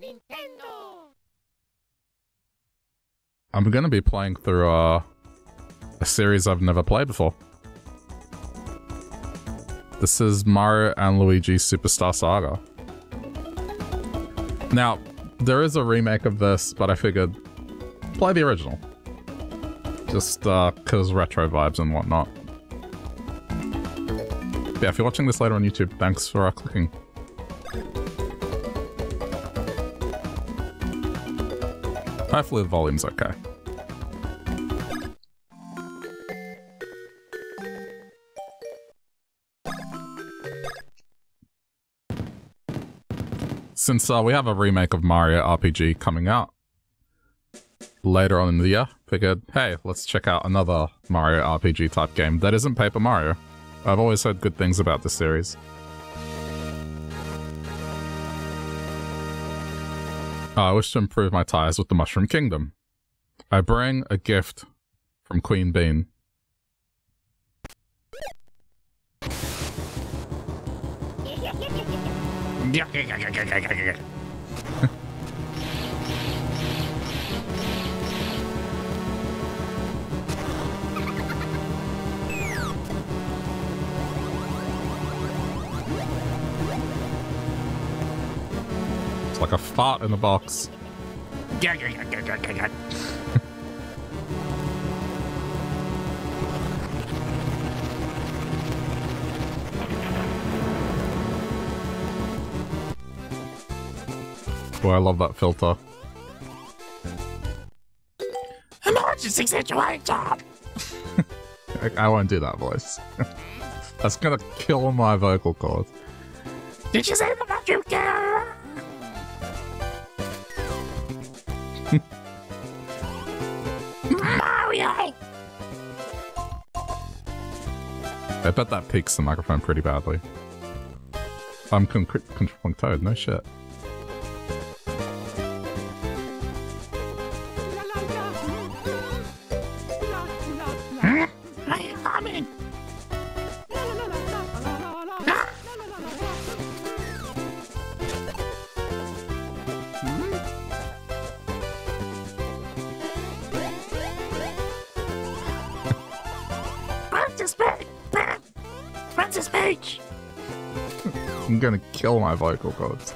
Nintendo. I'm to be playing through uh, a series I've never played before. This is Mario and Luigi Superstar Saga. Now, there is a remake of this, but I figured play the original. Just because uh, retro vibes and whatnot. Yeah, if you're watching this later on YouTube, thanks for uh, clicking. Hopefully the volume's okay. Since uh, we have a remake of Mario RPG coming out later on in the year, figured, hey, let's check out another Mario RPG type game that isn't Paper Mario. I've always heard good things about this series. I wish to improve my ties with the Mushroom Kingdom. I bring a gift from Queen Bean. like a fart in a box. Boy, I love that filter. Emergency situation. I, won't do that voice. That's gonna kill my vocal cords. Did you say the vacuum cleaner? Mario! I bet that peaks the microphone pretty badly. I'm con controlling Toad, no shit. Kill my vocal cords.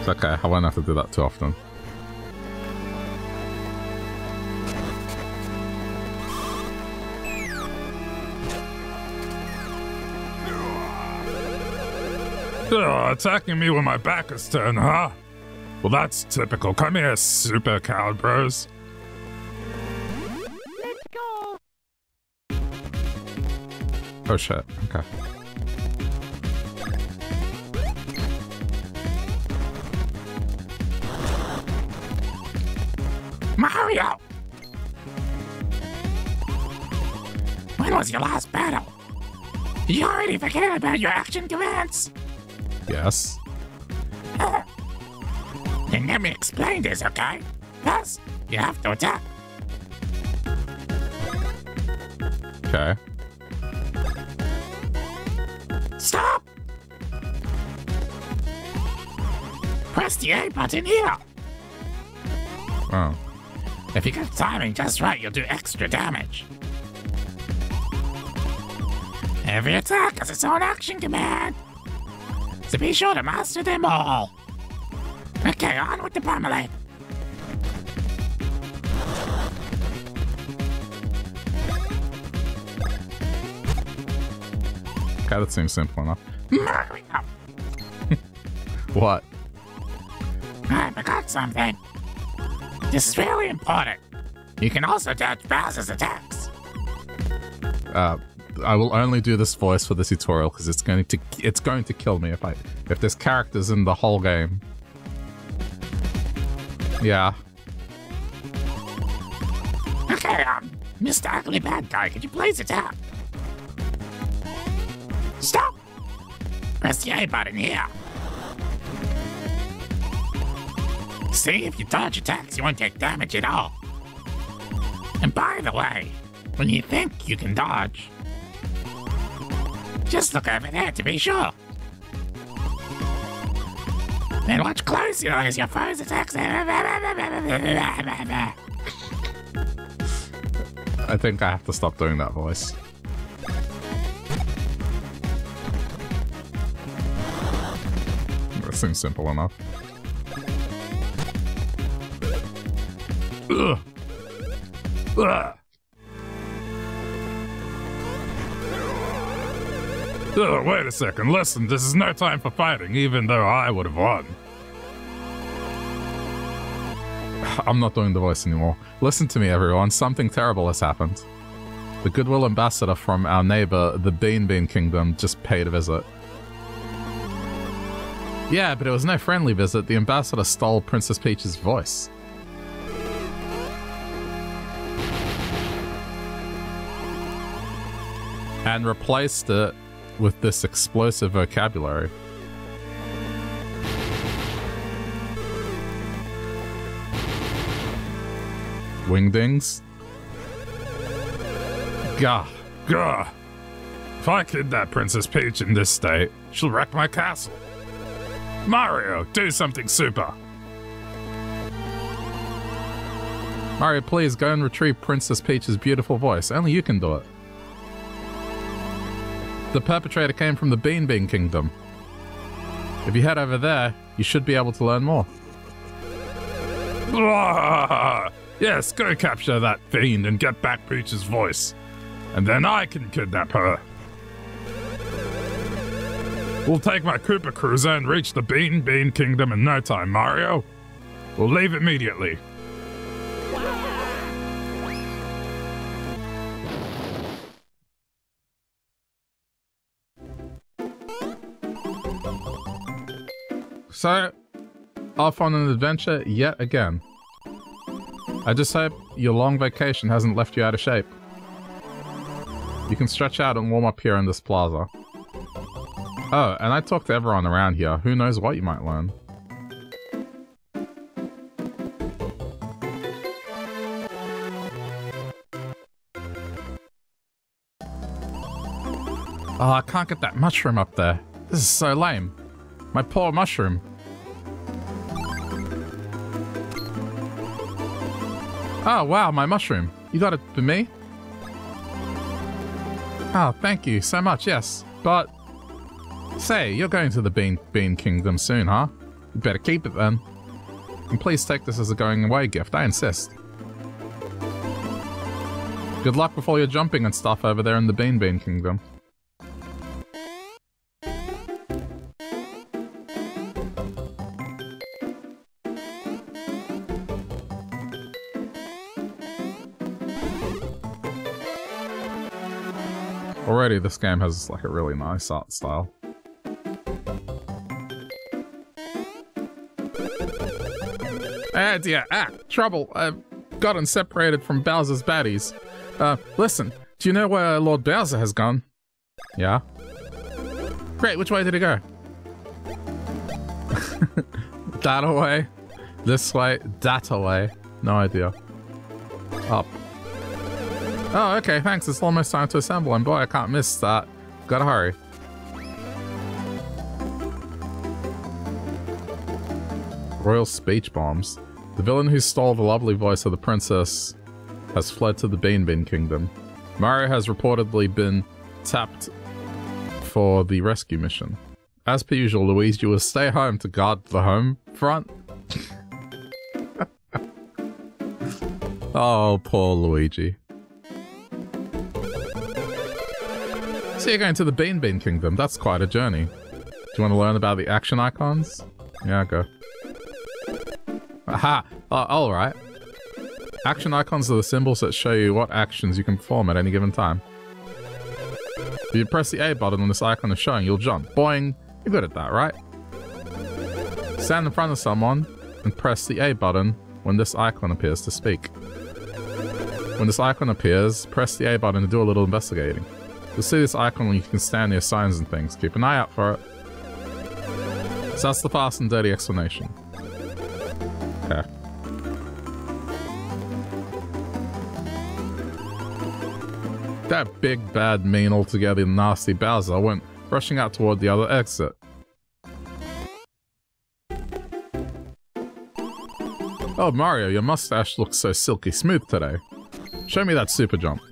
It's okay, I won't have to do that too often. Attacking me when my back is turned, huh? Well, that's typical. Come here, super coward bros. Oh shit, okay. Mario! When was your last battle? You already forget about your action commands? Yes. Then let me explain this, okay? First, you have to attack. Okay. Press the A button here. Oh. If you get timing just right, you'll do extra damage. Every attack has its own action command. So be sure to master them all. Okay, on with the. Okay, that seems simple enough. What? I forgot something. This is really important. You can also dodge Bowser's attacks. Uh, I will only do this voice for the tutorial because it's going to it's going to kill me if I if there's characters in the whole game. Yeah. Okay, um, Mr. Ugly Bad Guy, could you please attack? Stop! Press the A button here. See, if you dodge attacks, you won't take damage at all. And by the way, when you think you can dodge, Just look over there to be sure. Then watch closely as your foes attack. I think I have to stop doing that voice. That seems simple enough. Ugh. Ugh. Oh, wait a second. Listen, this is no time for fighting, even though I would have won. I'm not doing the voice anymore. Listen to me, everyone. Something terrible has happened. The goodwill ambassador from our neighbor, the Bean Bean Kingdom, just paid a visit. Yeah, but it was no friendly visit. The ambassador stole Princess Peach's voice. And replaced it with this explosive vocabulary. Wingdings? Gah. Gah. If I kidnap Princess Peach in this state, she'll wreck my castle. Mario, do something super. Mario, please go and retrieve Princess Peach's beautiful voice. Only you can do it. The perpetrator came from the Bean Bean Kingdom. If you head over there, you should be able to learn more. Yes, go capture that fiend and get back Peach's voice. And then I can kidnap her. We'll take my Koopa Cruiser and reach the Bean Bean Kingdom in no time, Mario. We'll leave immediately. So, off on an adventure yet again. I just hope your long vacation hasn't left you out of shape. You can stretch out and warm up here in this plaza. Oh, and I talked to everyone around here. Who knows what you might learn. Oh, I can't get that mushroom up there. This is so lame. My poor mushroom. Oh, wow, my mushroom. You got it for me? Oh, thank you so much, yes. But, say, you're going to the Bean, Bean Kingdom soon, huh? You better keep it then. And please take this as a going away gift, I insist. Good luck with all your jumping and stuff over there in the Bean Bean Kingdom. Already this game has like a really nice art style. Ah, dear. Ah, trouble. I've gotten separated from Bowser's baddies. Uh, listen, do you know where Lord Bowser has gone? Yeah? Great, which way did he go? that away? This way? That away? No idea. Up. Oh, okay, thanks. It's almost time to assemble, and boy, I can't miss that. Gotta hurry. Royal speech bombs. The villain who stole the lovely voice of the princess has fled to the Bean Bean Kingdom. Mario has reportedly been tapped for the rescue mission. As per usual, Luigi will stay home to guard the home front. oh, poor Luigi. So you're going to the Bean Bean Kingdom. That's quite a journey. Do you want to learn about the action icons? Yeah, go. Aha! Oh, alright. Action icons are the symbols that show you what actions you can perform at any given time. If you press the A button when this icon is showing, you'll jump. Boing! You're good at that, right? Stand in front of someone and press the A button when this icon appears to speak. When this icon appears, press the A button to do a little investigating. You'll see this icon when you can stand near signs and things. Keep an eye out for it. So that's the fast and dirty explanation. Okay. That big, bad, mean, altogether nasty Bowser went rushing out toward the other exit. Oh, Mario, your mustache looks so silky smooth today. Show me that super jump.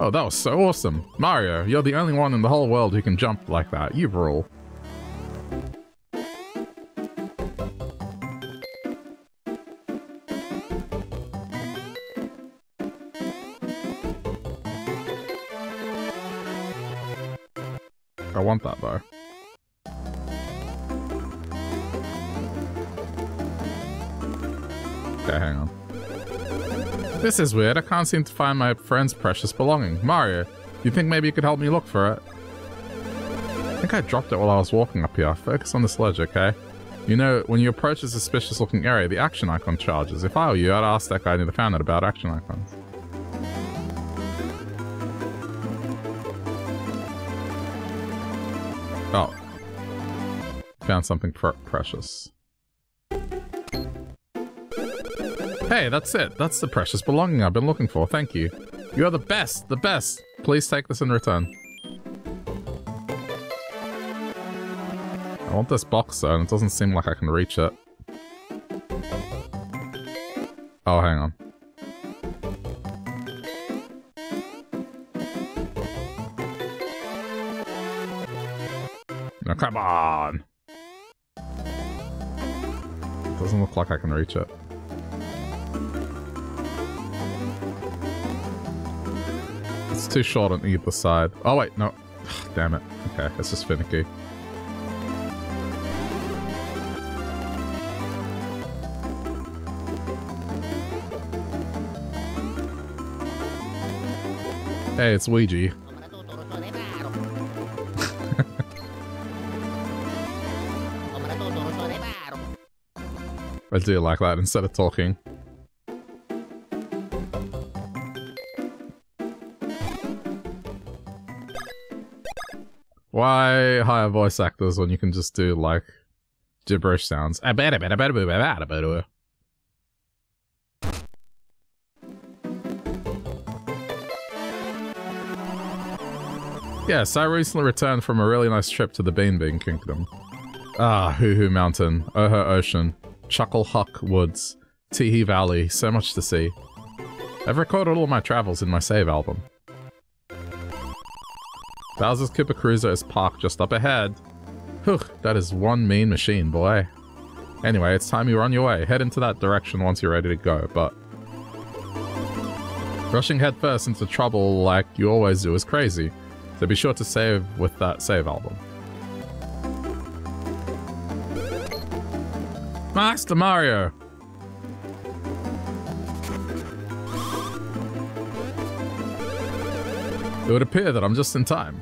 Oh, that was so awesome. Mario, you're the only one in the whole world who can jump like that. You rule. I want that though. This is weird. I can't seem to find my friend's precious belonging. Mario, you think maybe you could help me look for it? I think I dropped it while I was walking up here. Focus on this ledge, okay? You know, when you approach a suspicious looking area, the action icon charges. If I were you, I'd ask that guy near the fountain about action icons. Oh. Found something pr precious. Hey, that's it. That's the precious belonging I've been looking for. Thank you. You are the best, the best. Please take this in return. I want this box though, and it doesn't seem like I can reach it. Oh, hang on. Now come on! It doesn't look like I can reach it. It's too short on either side. Oh wait, no. Damn it. Okay, it's just finicky. Hey, it's Ouija. I do like that instead of talking. Why hire voice actors when you can just do like gibberish sounds? Yes, I recently returned from a really nice trip to the Bean Bean Kingdom. Ah, Hoo Hoo Mountain, Oho Ocean, Chucklehuck Woods, Teehee Valley, so much to see. I've recorded all my travels in my save album. Bowser's Koopa Cruiser is parked just up ahead. Whew, that is one mean machine, boy. Anyway, it's time you were on your way. Head into that direction once you're ready to go, but... Rushing headfirst into trouble like you always do is crazy. So be sure to save with that save album. Master Mario! It would appear that I'm just in time.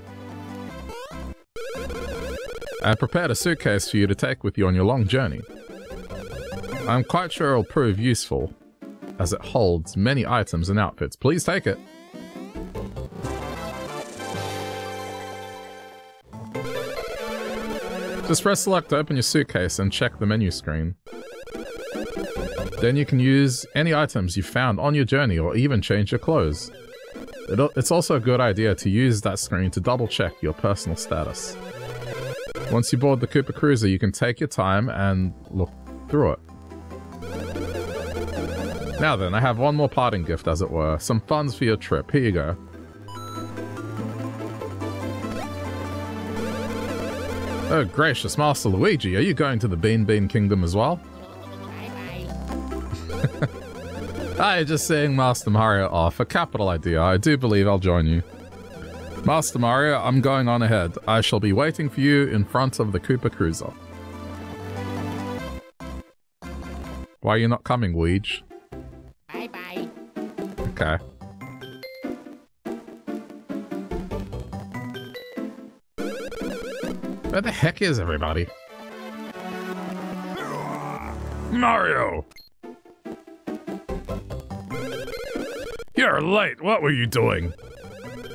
I prepared a suitcase for you to take with you on your long journey. I'm quite sure it'll prove useful, as it holds many items and outfits. Please take it. Just press select to open your suitcase and check the menu screen. Then you can use any items you found on your journey or even change your clothes. It's also a good idea to use that screen to double check your personal status. Once you board the Koopa Cruiser, you can take your time and look through it. Now then, I have one more parting gift, as it were. Some funds for your trip. Here you go. Oh, gracious, Master Luigi, are you going to the Bean Bean Kingdom as well? I just seeing Master Mario off. A capital idea. I do believe I'll join you. Master Mario, I'm going on ahead. I shall be waiting for you in front of the Koopa Cruiser. Why are you not coming, Weege? Bye-bye. Okay. Where the heck is everybody? Mario! You're late. What were you doing?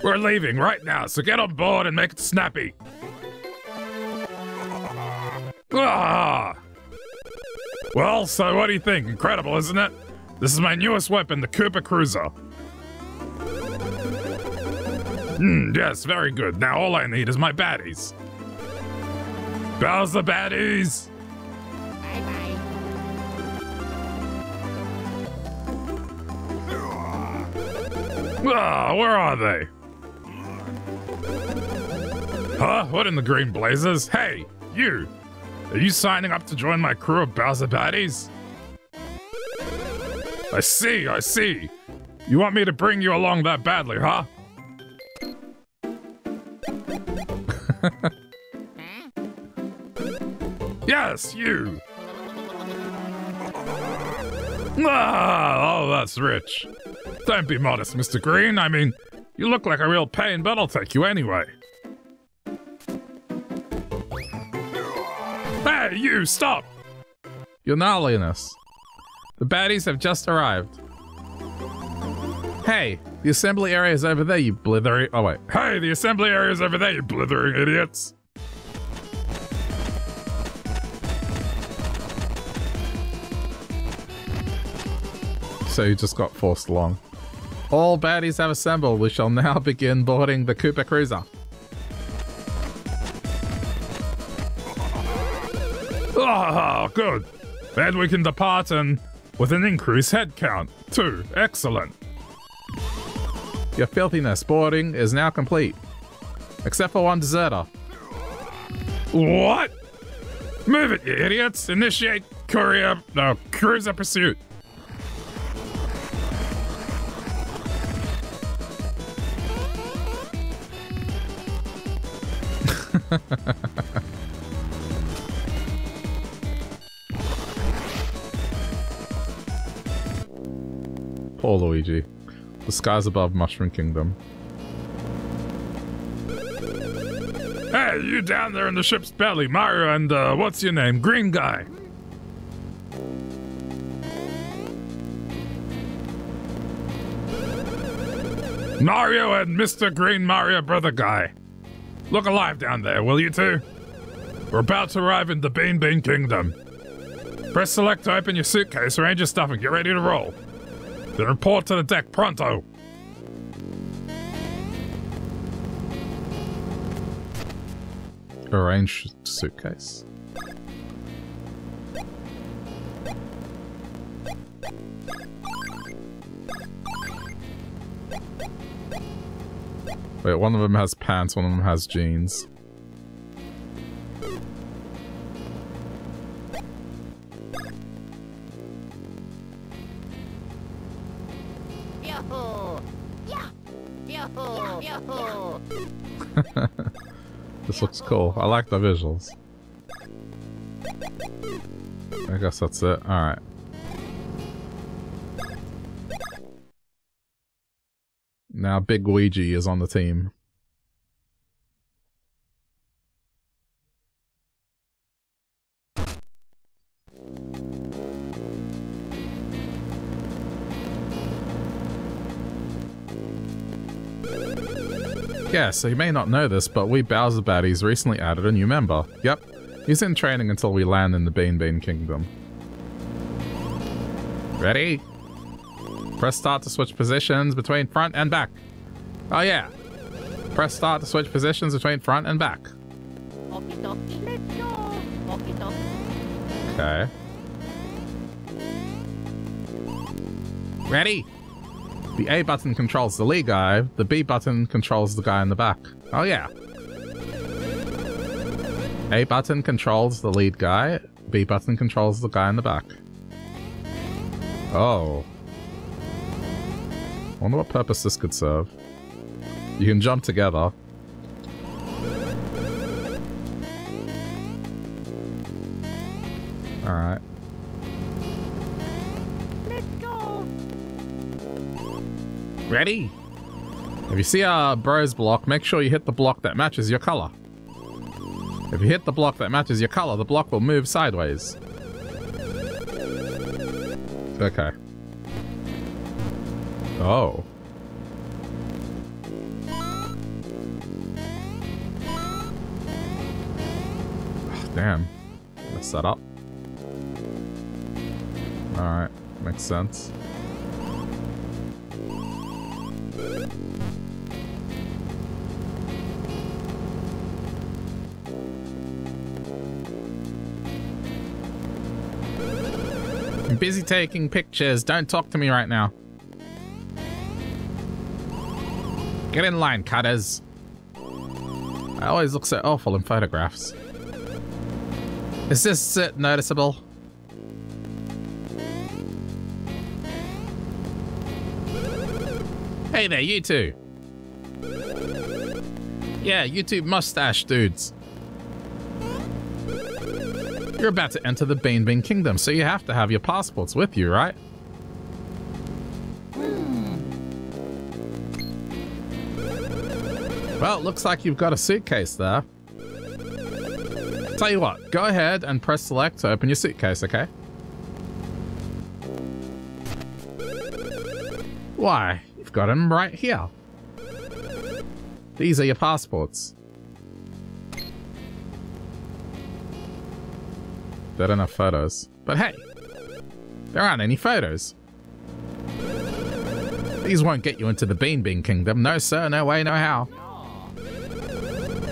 We're leaving right now, so get on board and make it snappy. Ah! Well, so what do you think? Incredible, isn't it? This is my newest weapon, the Koopa Cruiser. Mm, yes, very good. Now all I need is my baddies. Bowser baddies! Bye bye. Ah, where are they? Huh? What in the green blazes? Hey, you! Are you signing up to join my crew of Bowser baddies? I see, I see. You want me to bring you along that badly, huh? yes, you! Ah, oh, that's rich. Don't be modest, Mr. Green. I mean, you look like a real pain, but I'll take you anyway. Hey, you, stop! You're Your gnarliness. The baddies have just arrived. Hey, the assembly area is over there, you blithering- oh wait. Hey, the assembly area is over there, you blithering idiots. So you just got forced along. All baddies have assembled. We shall now begin boarding the Koopa Cruiser. Ah, good. Then we can depart and with an increased head count, too. Excellent. Your filthiness boarding is now complete. Except for one deserter. What? Move it, you idiots! Initiate courier, no, cruiser pursuit. Poor Luigi. The skies above Mushroom Kingdom. Hey, you down there in the ship's belly, Mario and, uh, what's your name? Green guy. Mario and Mr. Green Mario Brother Guy. Look alive down there, will you two? We're about to arrive in the Bean Bean Kingdom. Press select to open your suitcase, arrange your stuff, and get ready to roll. Then report to the deck pronto. Arrange suitcase. Wait, one of them has pants, one of them has jeans. Yoo-hoo! Yeah! Yoo-hoo! Yoo-hoo! This looks cool. I like the visuals. I guess that's it. Alright. Now Big Luigi is on the team. Yeah, so you may not know this, but we Bowser Baddies recently added a new member. Yep, he's in training until we land in the Bean Bean Kingdom. Ready? Press start to switch positions between front and back. Oh yeah. Press start to switch positions between front and back. Okay. Ready? The A button controls the lead guy, the B button controls the guy in the back. Oh yeah. A button controls the lead guy, B button controls the guy in the back. Oh. I wonder what purpose this could serve. You can jump together. Alright. Let's go! Ready? If you see a bros block, make sure you hit the block that matches your color. If you hit the block that matches your color, the block will move sideways. Okay. Oh. Ah, damn. That's set up. Alright, makes sense. Busy taking pictures. Don't talk to me right now. Get in line, cutters. I always look so awful in photographs. Is this uh, noticeable? Hey there, you two. Yeah, you two mustache dudes. You're about to enter the Bean Bean Kingdom, so you have to have your passports with you, right? Well, looks like you've got a suitcase there. Tell you what, go ahead and press select to open your suitcase, okay? Why, you've got them right here. These are your passports. There are enough photos. But hey, there aren't any photos. These won't get you into the Bean Bean Kingdom. No sir, no way, no how.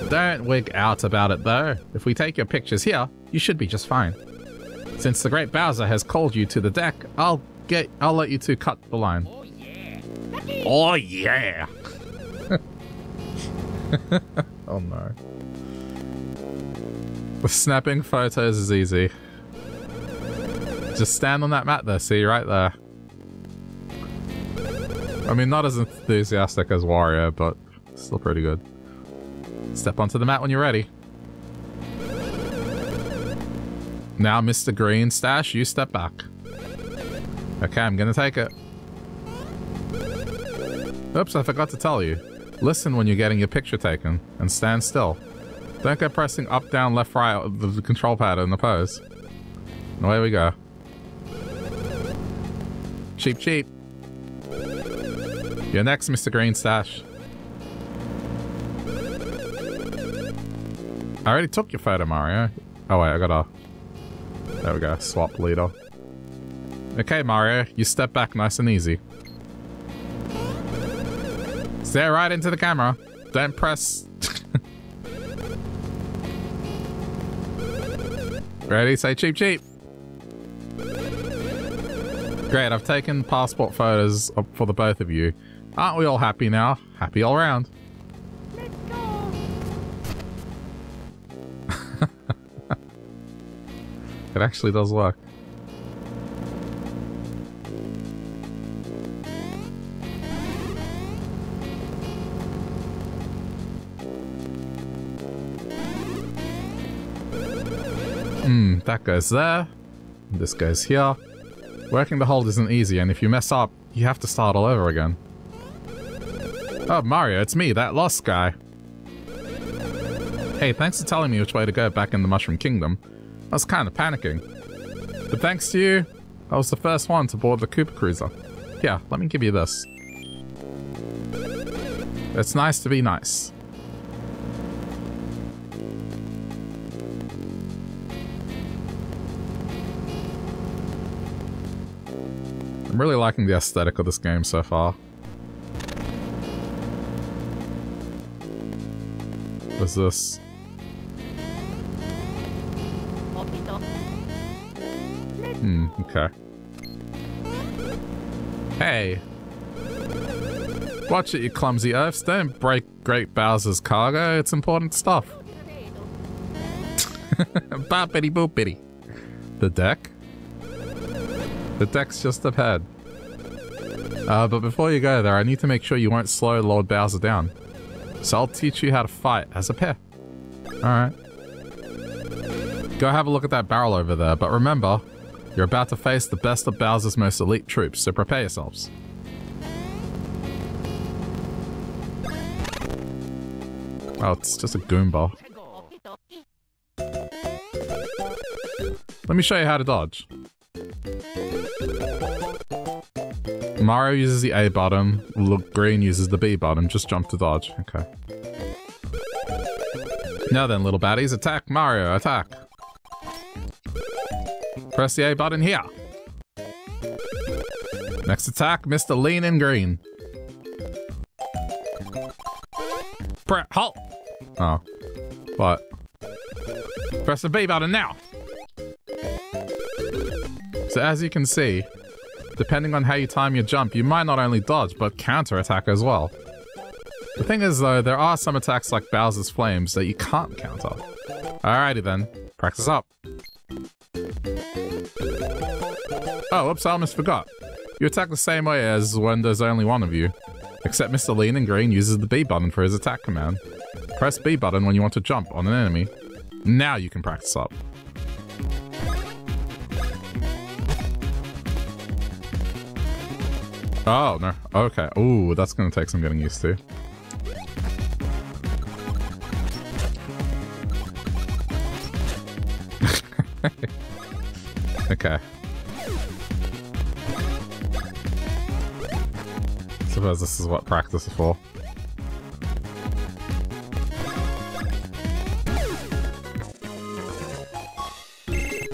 Don't wig out about it though. If we take your pictures here, you should be just fine. Since the Great Bowser has called you to the deck, I'll get I'll let you two cut the line. Oh yeah. oh, oh no. With Snapping photos is easy. Just stand on that mat there, see, right there. I mean, not as enthusiastic as Wario, but still pretty good. Step onto the mat when you're ready. Now, Mr. Green Stash, you step back. Okay, I'm gonna take it. Oops, I forgot to tell you. Listen when you're getting your picture taken, and stand still. Don't go pressing up, down, left, right the control pad in the pose. Away we go. Cheap, cheap. You're next, Mr. Green Stash. I already took your photo, Mario. Oh wait, I gotta... There we go, swap leader. Okay, Mario, you step back nice and easy. Stare right into the camera. Don't press... Ready? Say cheap cheap. Great, I've taken passport photos for the both of you. Aren't we all happy now? Happy all round. It actually does work. Hmm, that goes there. This goes here. Working the hold isn't easy, and if you mess up, you have to start all over again. Oh, Mario, it's me, that lost guy. Hey, thanks for telling me which way to go back in the Mushroom Kingdom. I was kind of panicking. But thanks to you, I was the first one to board the Koopa Cruiser. Yeah, let me give you this. It's nice to be nice. I'm really liking the aesthetic of this game so far. What's this? Hmm, okay. Hey! Watch it, you clumsy oafs. Don't break Great Bowser's cargo. It's important stuff. Boppity boopity. The deck? The deck's just ahead. Uh, but before you go there, I need to make sure you won't slow Lord Bowser down. So I'll teach you how to fight as a pair. Alright. Go have a look at that barrel over there, but remember, you're about to face the best of Bowser's most elite troops, so prepare yourselves. Oh, it's just a Goomba. Let me show you how to dodge. Mario uses the A button, look Green uses the B button, just jump to dodge. Okay. Now then, little baddies, attack Mario, attack. Press the A button here. Next attack, Mr. Lean and Green. Pre- halt! Oh. What? Press the B button now. So as you can see, depending on how you time your jump, you might not only dodge, but counter-attack as well. The thing is though, there are some attacks like Bowser's Flames that you can't counter. Alrighty then, practice up. Oh, whoops, I almost forgot. You attack the same way as when there's only one of you. Except Mr. Lean and Green uses the B button for his attack command. Press B button when you want to jump on an enemy. Now you can practice up. Oh, no. Okay. Ooh, that's going to take some getting used to. okay. Suppose this is what practice is for.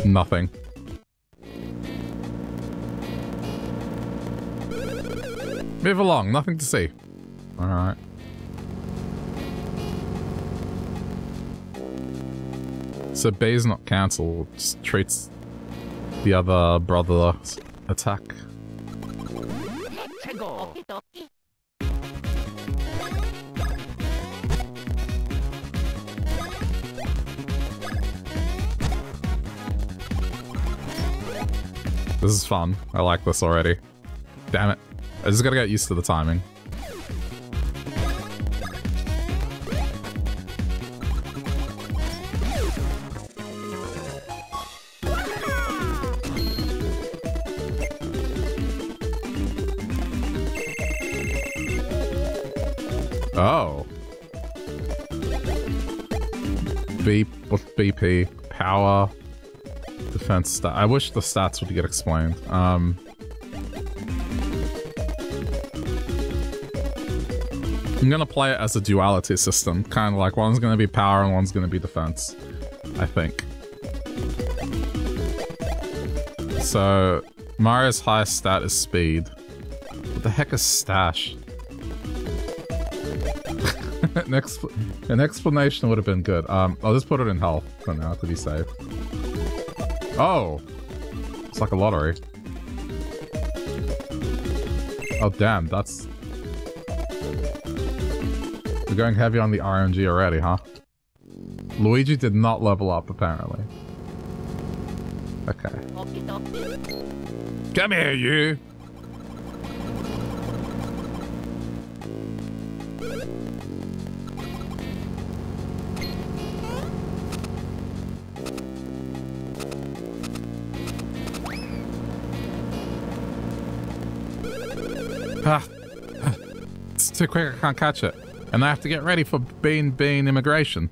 Nothing. Move along, nothing to see. Alright. So Bay's not cancelled, treats the other brother attack. This is fun. I like this already. Damn it. I just gotta get used to the timing. BP? Power. Defense stat. I wish the stats would get explained. Um. I'm gonna play it as a duality system, kind of like one's gonna be power and one's gonna be defense. I think. So, Mario's highest stat is speed. What the heck is stash? an, expl an explanation would have been good. Um, I'll just put it in health for now to be safe. Oh! It's like a lottery. Oh damn, that's... We're going heavy on the RNG already, huh? Luigi did not level up, apparently. Okay. Come here, you. Too quick, I can't catch it. And I have to get ready for Bean Bean immigration.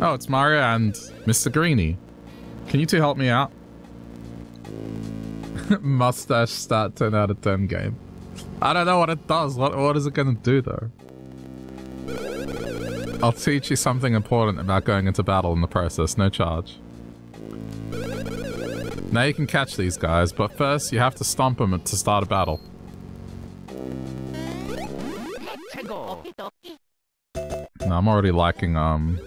Oh, it's Mario and Mr. Greeny. Can you two help me out? Mustache stat 10 out of 10 game. I don't know what it does. What What is it going to do, though? I'll teach you something important about going into battle in the process. No charge. Now you can catch these guys, but first you have to stomp them to start a battle. No, I'm already liking um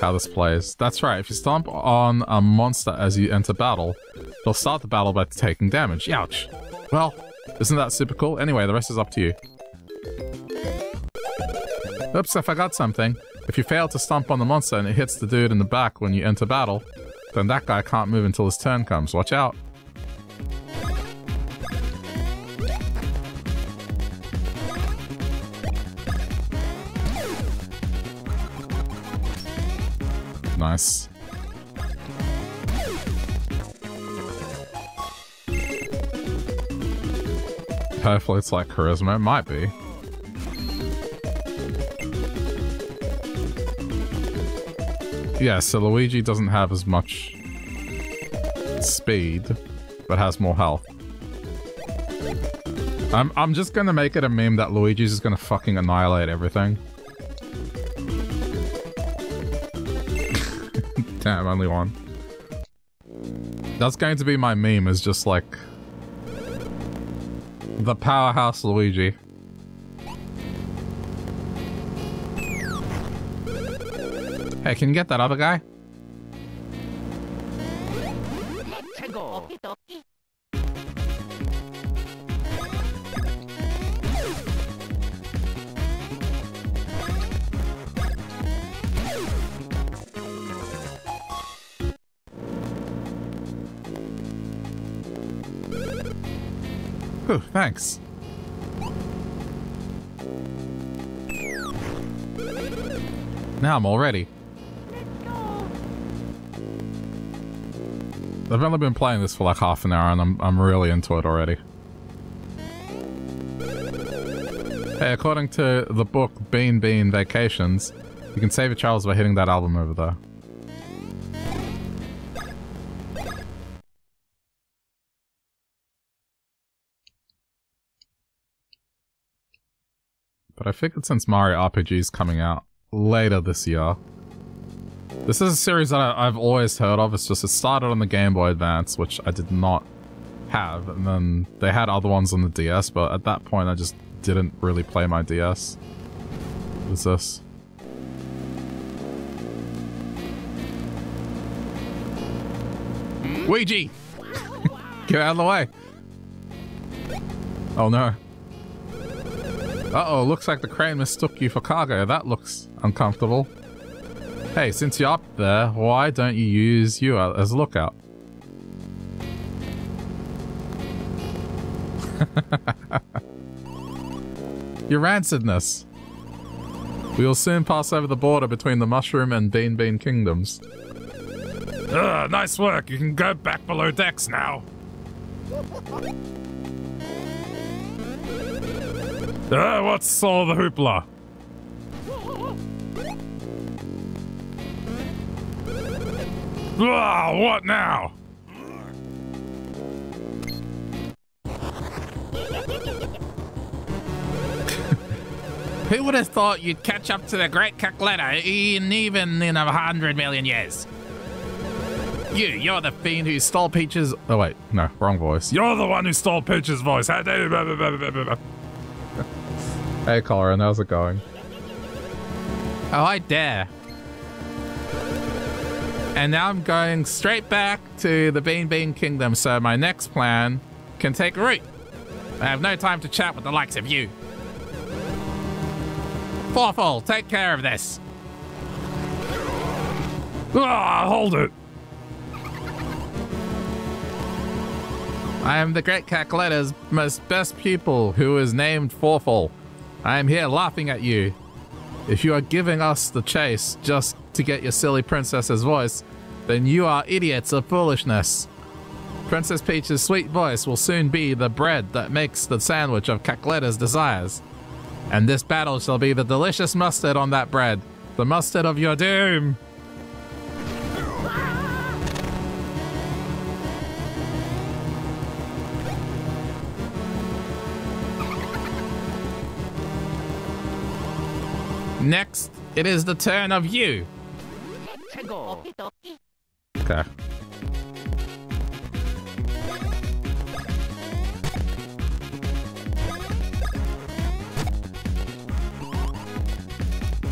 how this plays. That's right, if you stomp on a monster as you enter battle, they'll start the battle by taking damage. Ouch. Well, isn't that super cool? Anyway, the rest is up to you. Oops, I forgot something. If you fail to stomp on the monster and it hits the dude in the back when you enter battle, then that guy can't move until his turn comes. Watch out. Nice. Hopefully it's like charisma. It might be. Yeah, so Luigi doesn't have as much speed, but has more health. I'm, I'm just gonna make it a meme that Luigi's just gonna fucking annihilate everything. Damn, only one. That's going to be my meme, is just like... The powerhouse Luigi. Hey, can you get that other guy? Thanks. Now I'm all ready. I've only been playing this for like half an hour and I'm, I'm really into it already. Hey, according to the book Bean Bean Vacations, you can save your travels by hitting that album over there. I figured since Mario RPG is coming out later this year, this is a series that I, have always heard of. It's just it started on the Game Boy Advance, which I did not have, and then they had other ones on the DS, but at that point I just didn't really play my DS. What is this? Ouija! Get out of the way! Oh no. Uh-oh, looks like the crane mistook you for cargo. That looks uncomfortable. Hey, since you're up there, why don't you use you as a lookout? Your rancidness. We will soon pass over the border between the Mushroom and Bean Bean Kingdoms. Ugh, nice work. You can go back below decks now. Uh, what's all the hoopla? Ah, what now? Who would have thought you'd catch up to the Great Cackletta in even in a hundred million years? You, you're the fiend who stole Peach's... Oh wait, no, wrong voice. You're the one who stole Peach's voice. How dare you? Hey, Colin, how's it going? Oh, I dare. And now I'm going straight back to the Bean Bean Kingdom, so my next plan can take root. I have no time to chat with the likes of you. Fawful, take care of this. Ah, hold it. I am the Great Cackletta's most best pupil, who is named Fawful. I am here laughing at you. If you are giving us the chase just to get your silly princess's voice, then you are idiots of foolishness. Princess Peach's sweet voice will soon be the bread that makes the sandwich of Cackletta's desires. And this battle shall be the delicious mustard on that bread, the mustard of your doom. Next, it is the turn of you. Okay.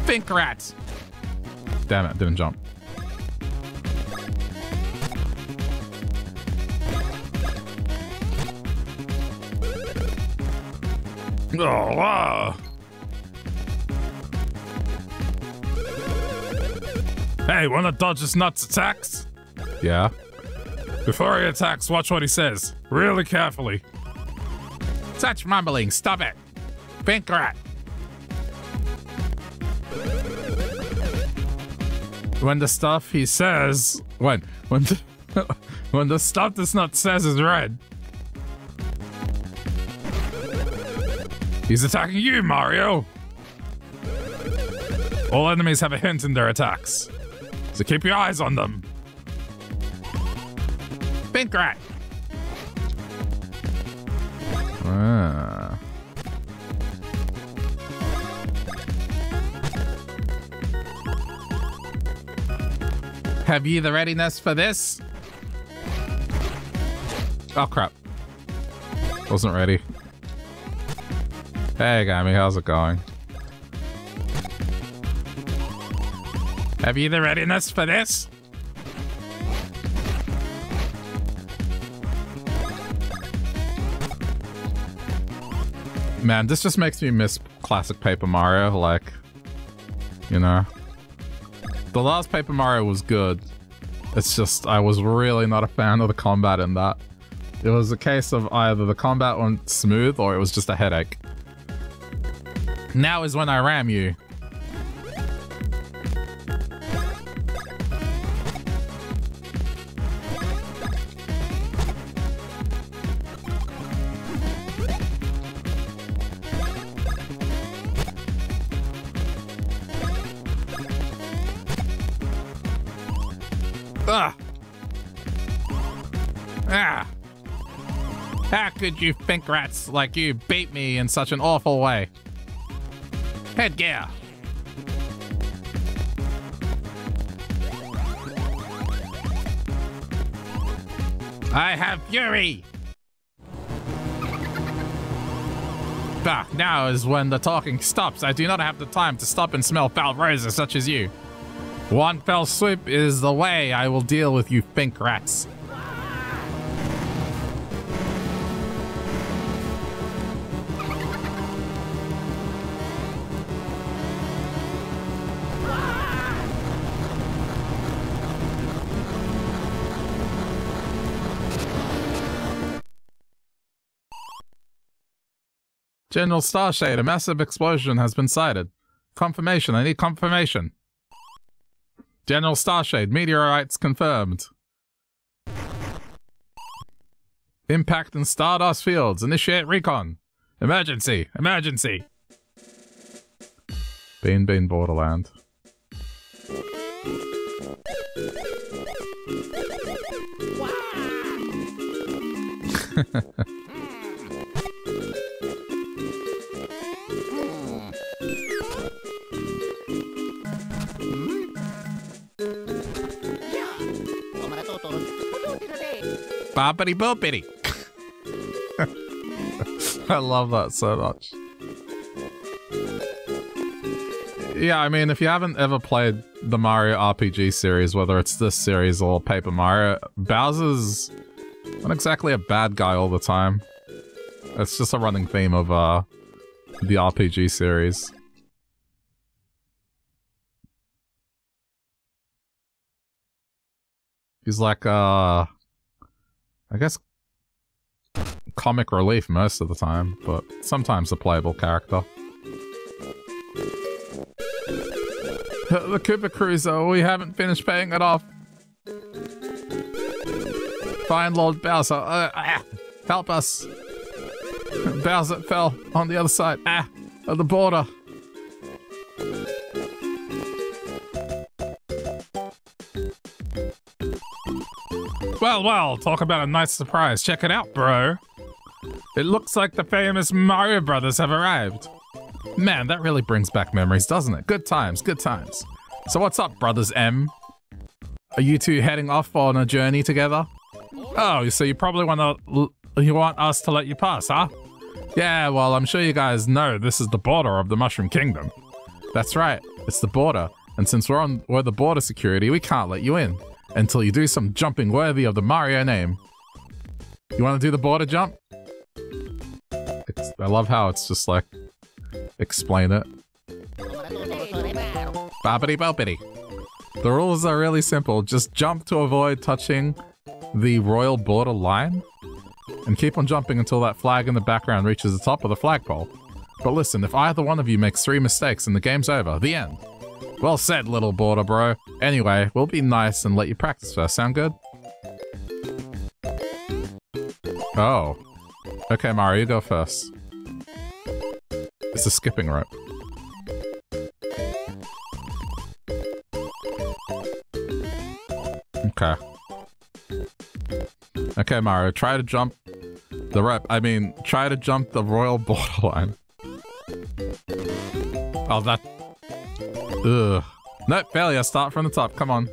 Fink rats. Damn it, didn't jump. Oh, wow. Hey, wanna dodge this nuts attacks? Yeah. Before he attacks, watch what he says. Really carefully. Such mumbling, stop it. Fink rat. When the stuff he says when when the, when the stuff this nut says is red. He's attacking you, Mario! All enemies have a hint in their attacks. So keep your eyes on them. Fink rat. Ah. Have you the readiness for this? Oh crap. Wasn't ready. Hey Gammy, how's it going? Have you the readiness for this? Man, this just makes me miss classic Paper Mario, like, you know. The last Paper Mario was good. It's just, I was really not a fan of the combat in that. It was a case of either the combat went smooth or it was just a headache. Now is when I ram you. You think rats like you beat me in such an awful way? Headgear. I have fury. Ah, now is when the talking stops. I do not have the time to stop and smell foul roses such as you. One fell swoop is the way I will deal with you fink rats. General Starshade, a massive explosion has been sighted. Confirmation, I need confirmation. General Starshade, meteorites confirmed. Impact in Stardust Fields, initiate recon. Emergency, emergency. Bean Bean Borderland. Boppity boopity. I love that so much. Yeah, I mean, if you haven't ever played the Mario RPG series, whether it's this series or Paper Mario, Bowser's not exactly a bad guy all the time. It's just a running theme of uh, the RPG series. He's like, uh, I guess comic relief most of the time, but sometimes a playable character. The Koopa Cruiser, we haven't finished paying it off. Fine Lord Bowser, uh, ah, help us. Bowser fell on the other side, ah, of the border. Well, well, talk about a nice surprise. Check it out, bro. It looks like the famous Mario Brothers have arrived. Man, that really brings back memories, doesn't it? Good times, good times. So what's up, Brothers M? Are you two heading off on a journey together? Oh, so you probably want to you want us to let you pass, huh? Yeah, well, I'm sure you guys know this is the border of the Mushroom Kingdom. That's right, it's the border. And since we're on we're the border security, we can't let you in until you do some jumping worthy of the Mario name. You want to do the border jump? It's, I love how it's just like, explain it. Boppity boppity. The rules are really simple. Just jump to avoid touching the royal border line and keep on jumping until that flag in the background reaches the top of the flagpole. But listen, if either one of you makes three mistakes and the game's over, the end. Well said, little border bro. Anyway, we'll be nice and let you practice first. Sound good? Oh. Okay, Mario, you go first. It's a skipping rope. Okay. Okay, Mario, try to jump the rope. I mean, try to jump the royal borderline. Oh, that Ugh. Nope, failure. Start from the top. Come on.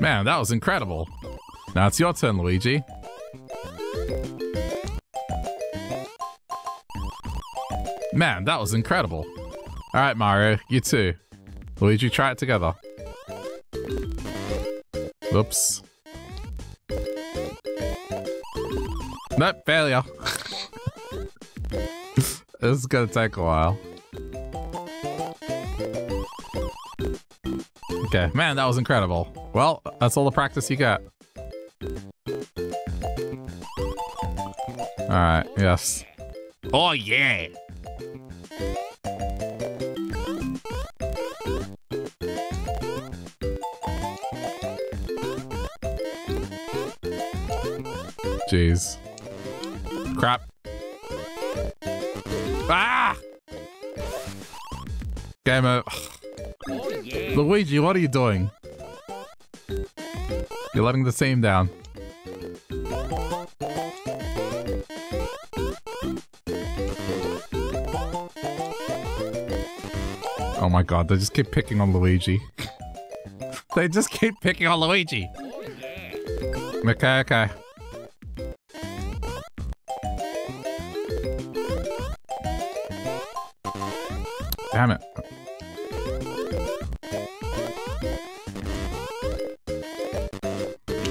Man, that was incredible. Now it's your turn, Luigi. Man, that was incredible. Alright, Mario, you too. Luigi, try it together. Oops. Nope, failure. This is gonna take a while. Okay, man, that was incredible. Well, that's all the practice you got. Alright, yes. Oh, yeah. Jeez. Gamer. Luigi, what are you doing? You're letting the team down. Oh my god, they just keep picking on Luigi. they just keep picking on Luigi. Okay, okay. Damn it.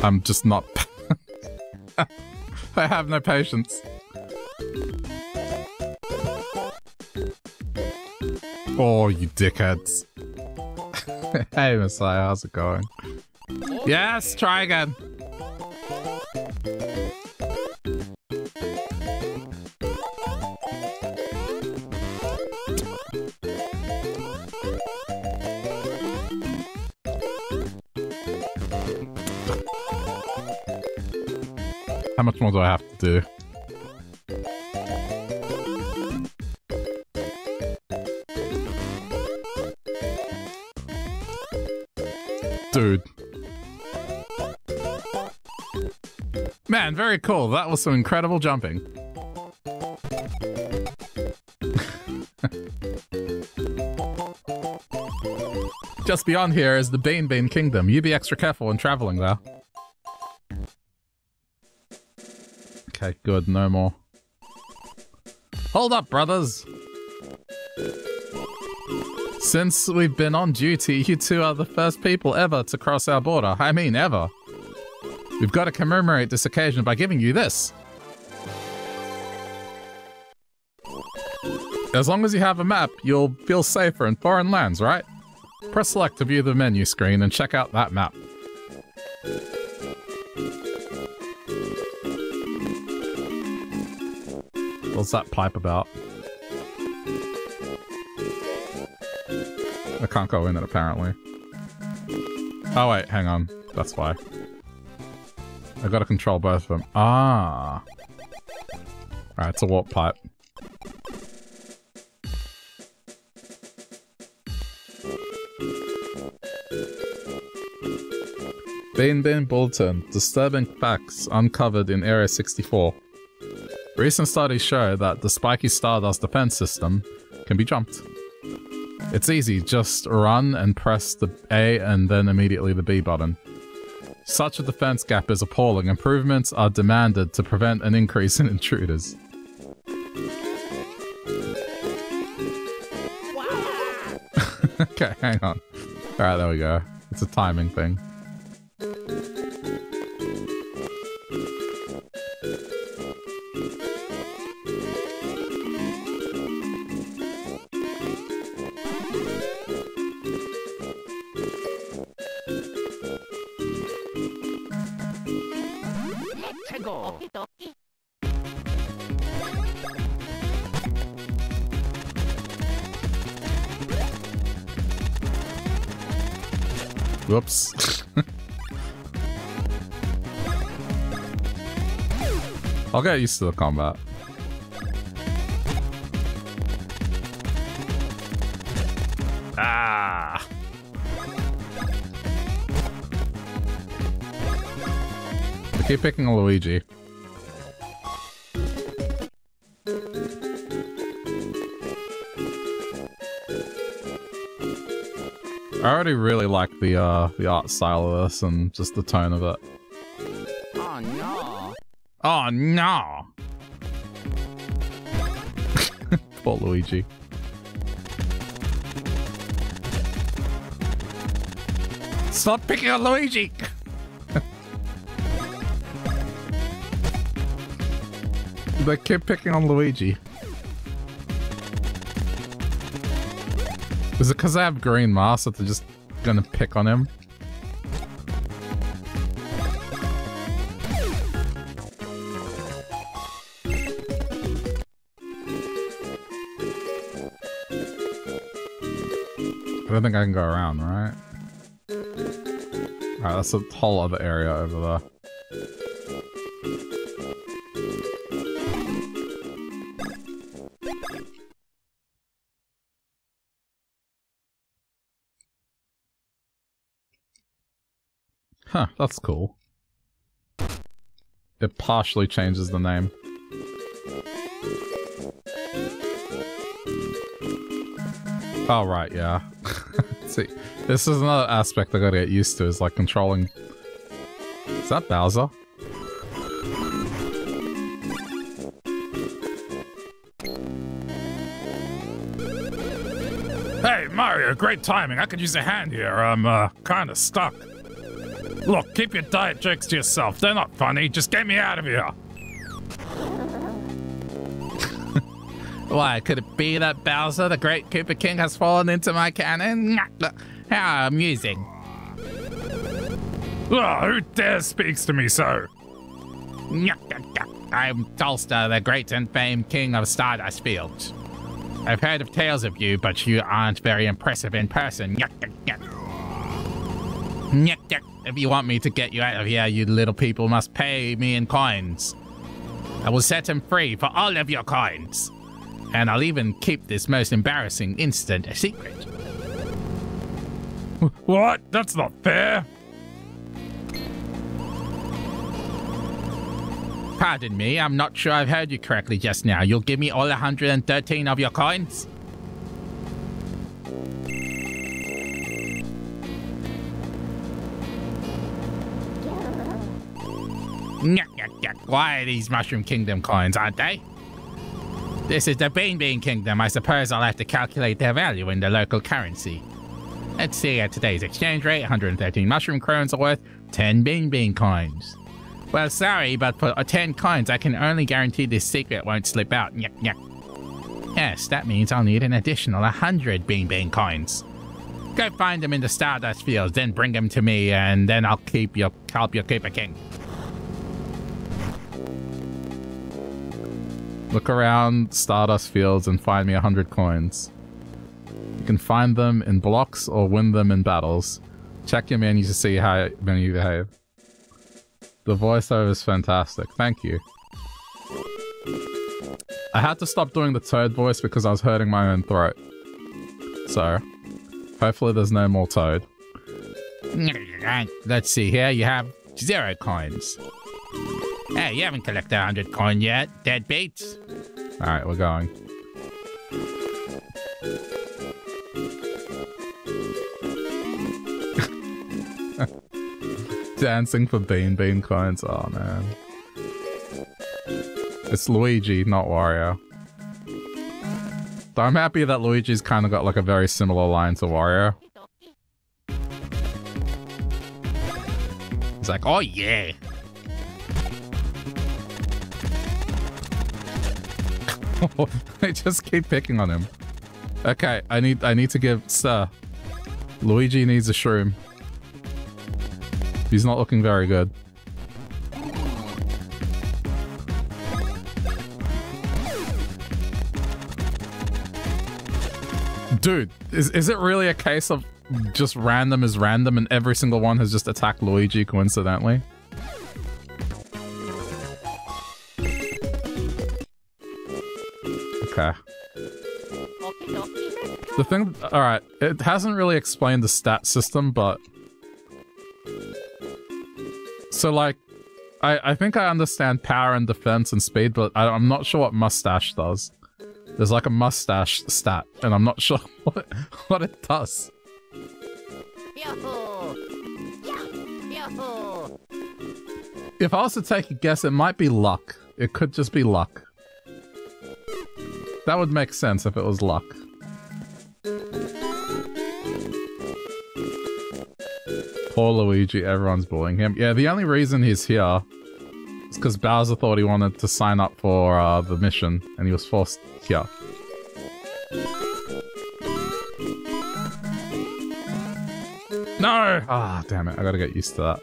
I'm just not... I have no patience. Oh, you dickheads. hey, Messiah, how's it going? Yes, try again. More do I have to do? Dude. Man, very cool. That was some incredible jumping. Just beyond here is the Bean Bean Kingdom. You be extra careful when traveling there. Okay, good. No more. Hold up, brothers! Since we've been on duty, you two are the first people ever to cross our border. I mean, ever. We've got to commemorate this occasion by giving you this. As long as you have a map, you'll feel safer in foreign lands, right? Press select to view the menu screen and check out that map. What's that pipe about? I can't go in it, apparently. Oh, wait, hang on. That's why. I gotta control both of them. Ah. Alright, it's a warp pipe. Bean Bean Bulletin. Disturbing facts uncovered in Area 64. Recent studies show that the spiky Stardust defense system can be jumped. It's easy, just run and press the A and then immediately the B button. Such a defense gap is appalling. Improvements are demanded to prevent an increase in intruders. okay, hang on. Alright, there we go. It's a timing thing. I'll used to the combat. Ah! I keep picking a Luigi. I already really like the uh the art style of this and just the tone of it. No. No! Poor Luigi. Stop picking on Luigi! they keep picking on Luigi. Is it because I have green mask that they're just gonna pick on him? Don't think I can go around, right? Alright, that's a whole other area over there. Huh, that's cool. It partially changes the name. Oh, right, yeah. See, this is another aspect I gotta get used to, is like controlling... Is that Bowser? Hey, Mario, great timing. I could use a hand here. I'm, uh, kinda stuck. Look, keep your diet jokes to yourself. They're not funny. Just get me out of here. Why, could it be that Bowser, the great Koopa King, has fallen into my cannon? How amusing. Ugh, who dares speaks to me so? I'm Tolstar, the great and famed king of Stardust Fields. I've heard of tales of you, but you aren't very impressive in person. If you want me to get you out of here, you little people must pay me in coins. I will set him free for all of your coins. And I'll even keep this most embarrassing incident a secret. What? That's not fair. Pardon me, I'm not sure I've heard you correctly just now. You'll give me all 113 of your coins? Why are these Mushroom Kingdom coins, aren't they? This is the Bean Bean Kingdom. I suppose I'll have to calculate their value in the local currency. Let's see, at today's exchange rate, 113 Mushroom Crones are worth 10 Bean Bean coins. Well, sorry, but for uh, 10 coins, I can only guarantee this secret won't slip out. Yes, that means I'll need an additional 100 Bean Bean coins. Go find them in the Stardust Fields, then bring them to me, and then I'll keep your help your Koopa King. Look around Stardust Fields and find me a 100 coins. You can find them in blocks or win them in battles. Check your menu to see how many you behave. The voiceover is fantastic. Thank you. I had to stop doing the Toad voice because I was hurting my own throat. So, hopefully there's no more Toad. Let's see here, you have zero coins. Hey, you haven't collected a hundred coin yet, deadbeat. Alright, we're going. Dancing for Bean Bean coins. Oh, man. It's Luigi, not Wario. Though I'm happy that Luigi's kind of got like a very similar line to Wario. He's like, oh yeah. they just keep picking on him. Okay, I need I need to give Sir. Luigi needs a shroom. He's not looking very good. Dude, is, is it really a case of just random is random and every single one has just attacked Luigi coincidentally? Okay. The thing, alright, it hasn't really explained the stat system, but... So, like, I, I think I understand power and defense and speed, but I, I'm not sure what mustache does. There's like a mustache stat, and I'm not sure what, what it does. If I was to take a guess, it might be luck. It could just be luck. That would make sense if it was luck. Poor Luigi, everyone's bullying him. Yeah, the only reason he's here is because Bowser thought he wanted to sign up for uh, the mission, and he was forced here. No! Ah, damn it, I gotta get used to that.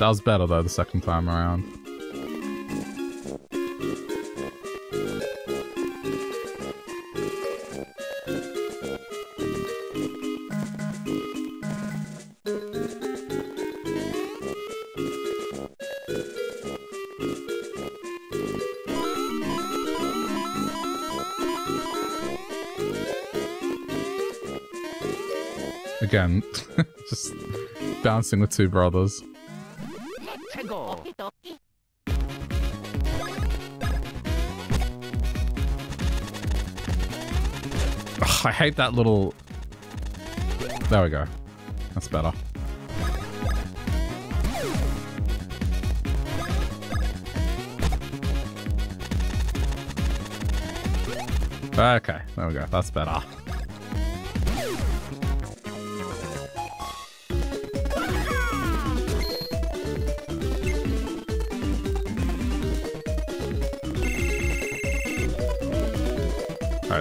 That was better though the second time around. Again, just bouncing with two brothers. Ugh, I hate that little... There we go. That's better. Okay, there we go. That's better.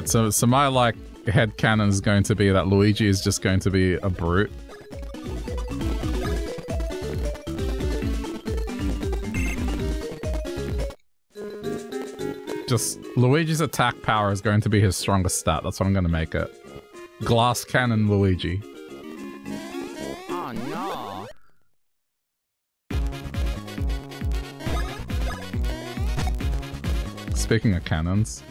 So so my like head canon is going to be that Luigi is just going to be a brute. Just Luigi's attack power is going to be his strongest stat. That's what I'm going to make it. Glass cannon Luigi. Oh no. Speaking of cannons.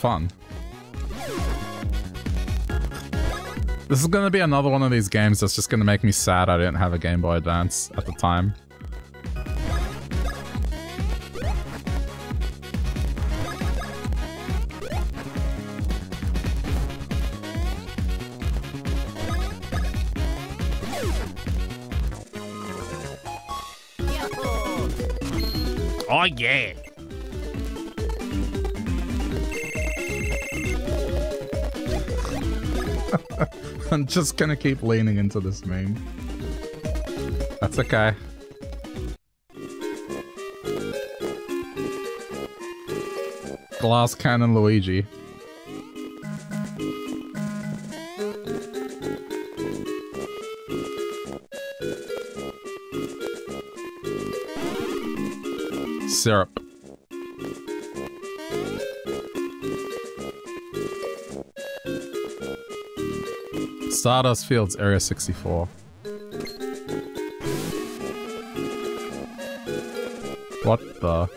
Fun. This is going to be another one of these games that's just going to make me sad I didn't have a Game Boy Advance at the time. Oh yeah. I'm just gonna keep leaning into this meme. That's okay. Glass cannon Luigi. Syrup. Stardust Fields, Area 64. What the?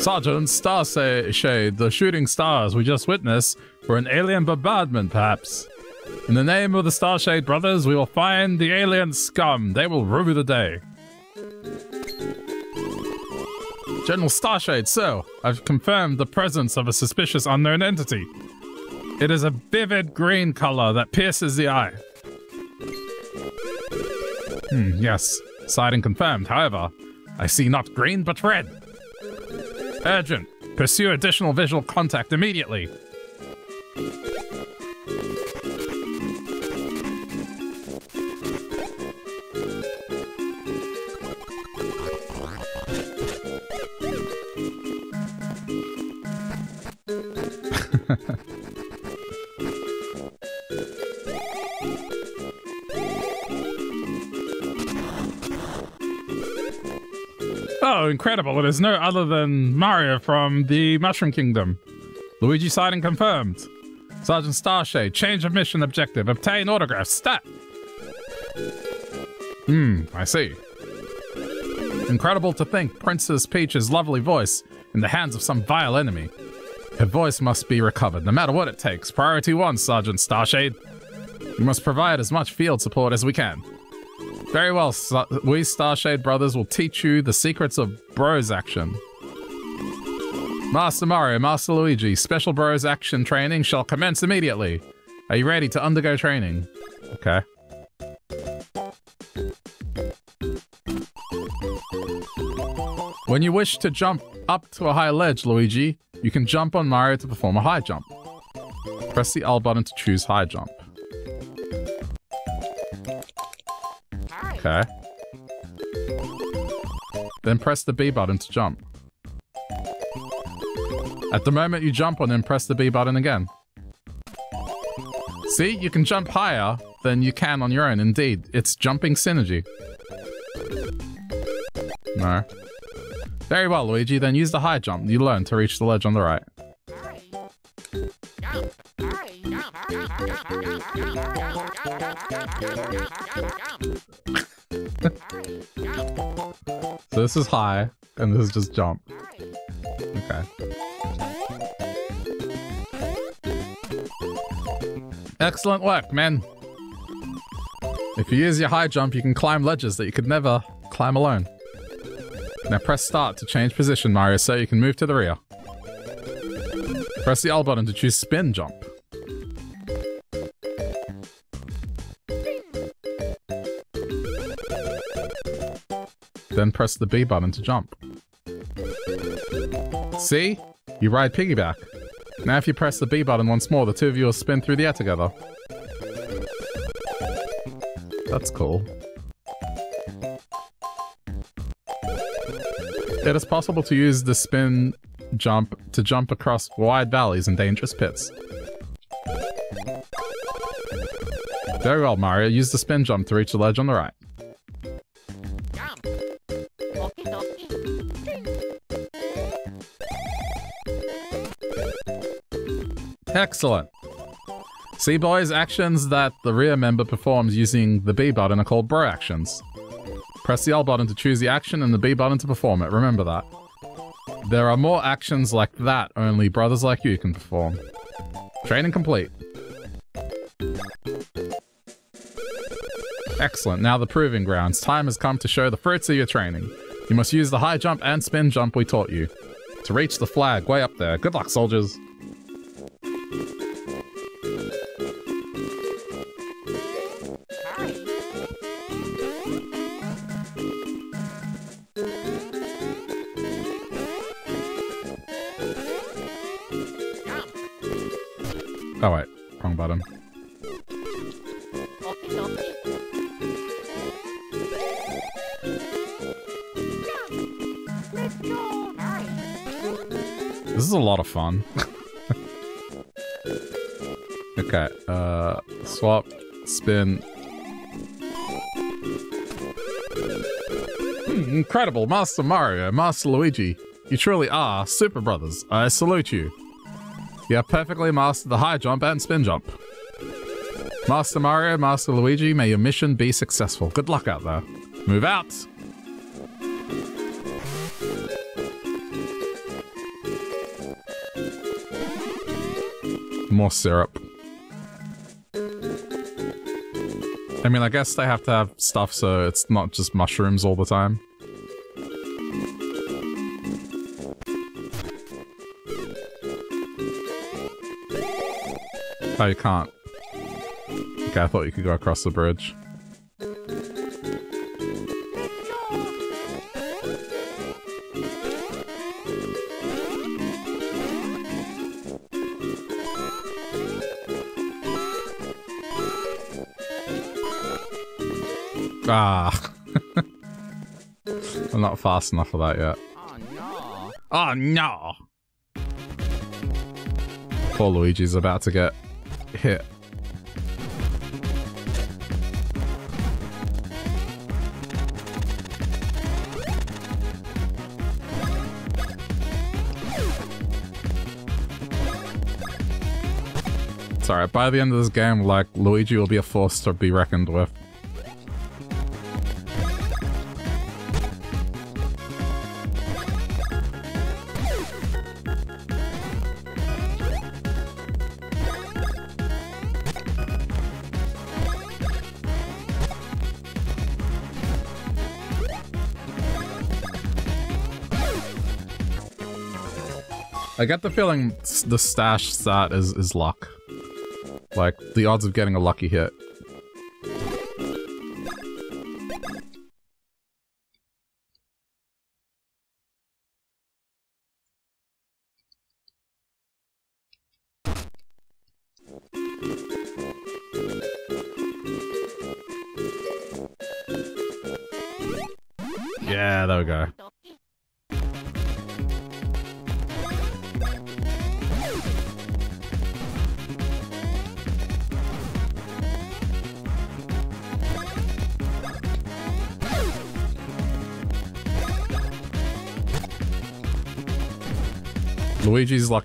Sergeant Starshade, the shooting stars we just witnessed were an alien bombardment, perhaps. In the name of the Starshade brothers, we will find the alien scum. They will rue the day. General Starshade, sir, I've confirmed the presence of a suspicious unknown entity. It is a vivid green color that pierces the eye. Hmm, yes. Sighting confirmed. However, I see not green but red. Urgent. Pursue additional visual contact immediately. Incredible. It is no other than Mario from the Mushroom Kingdom. Luigi sighting confirmed. Sergeant Starshade, change of mission objective. Obtain autograph. Stat. Hmm, I see. Incredible to think Princess Peach's lovely voice in the hands of some vile enemy. Her voice must be recovered, no matter what it takes. Priority one, Sergeant Starshade. We must provide as much field support as we can. Very well, we Starshade brothers will teach you the secrets of Bros action. Master Mario, Master Luigi, Special Bros action training shall commence immediately. Are you ready to undergo training? Okay. When you wish to jump up to a high ledge, Luigi, you can jump on Mario to perform a high jump. Press the L button to choose high jump. Okay. Then press the B button to jump. At the moment you jump on him, press the B button again. See, you can jump higher than you can on your own. Indeed, it's jumping synergy. No. Very well, Luigi. Then use the high jump you learned to reach the ledge on the right. So this is high, and this is just jump. Okay. Excellent work, man. If you use your high jump, you can climb ledges that you could never climb alone. Now press start to change position, Mario, so you can move to the rear. Press the L button to choose spin jump. Then press the B button to jump. See? You ride piggyback. Now if you press the B button once more, the two of you will spin through the air together. That's cool. It is possible to use the spin jump to jump across wide valleys and dangerous pits. Very well, Mario. Use the spin jump to reach the ledge on the right. Excellent. See, boys, actions that the rear member performs using the B button are called bro actions. Press the L button to choose the action and the B button to perform it. Remember that. There are more actions like that only brothers like you can perform. Training complete. Excellent. Now the proving grounds. Time has come to show the fruits of your training. You must use the high jump and spin jump we taught you. To reach the flag way up there. Good luck, soldiers. Oh wait, wrong button. This is a lot of fun. okay, uh, swap, spin. Hmm, incredible, Master Mario, Master Luigi. You truly are Super Brothers. I salute you. You have perfectly mastered the high jump and spin jump. Master Mario, Master Luigi, may your mission be successful. Good luck out there. Move out! More syrup. I mean, I guess they have to have stuff so it's not just mushrooms all the time. Oh, you can't. Okay, I thought you could go across the bridge. Ah. I'm not fast enough for that yet. Oh no. Oh no! Poor Luigi's about to get hit. It's alright, by the end of this game, like, Luigi will be a force to be reckoned with. I get the feeling the Stache stat is, is luck. Like, the odds of getting a lucky hit.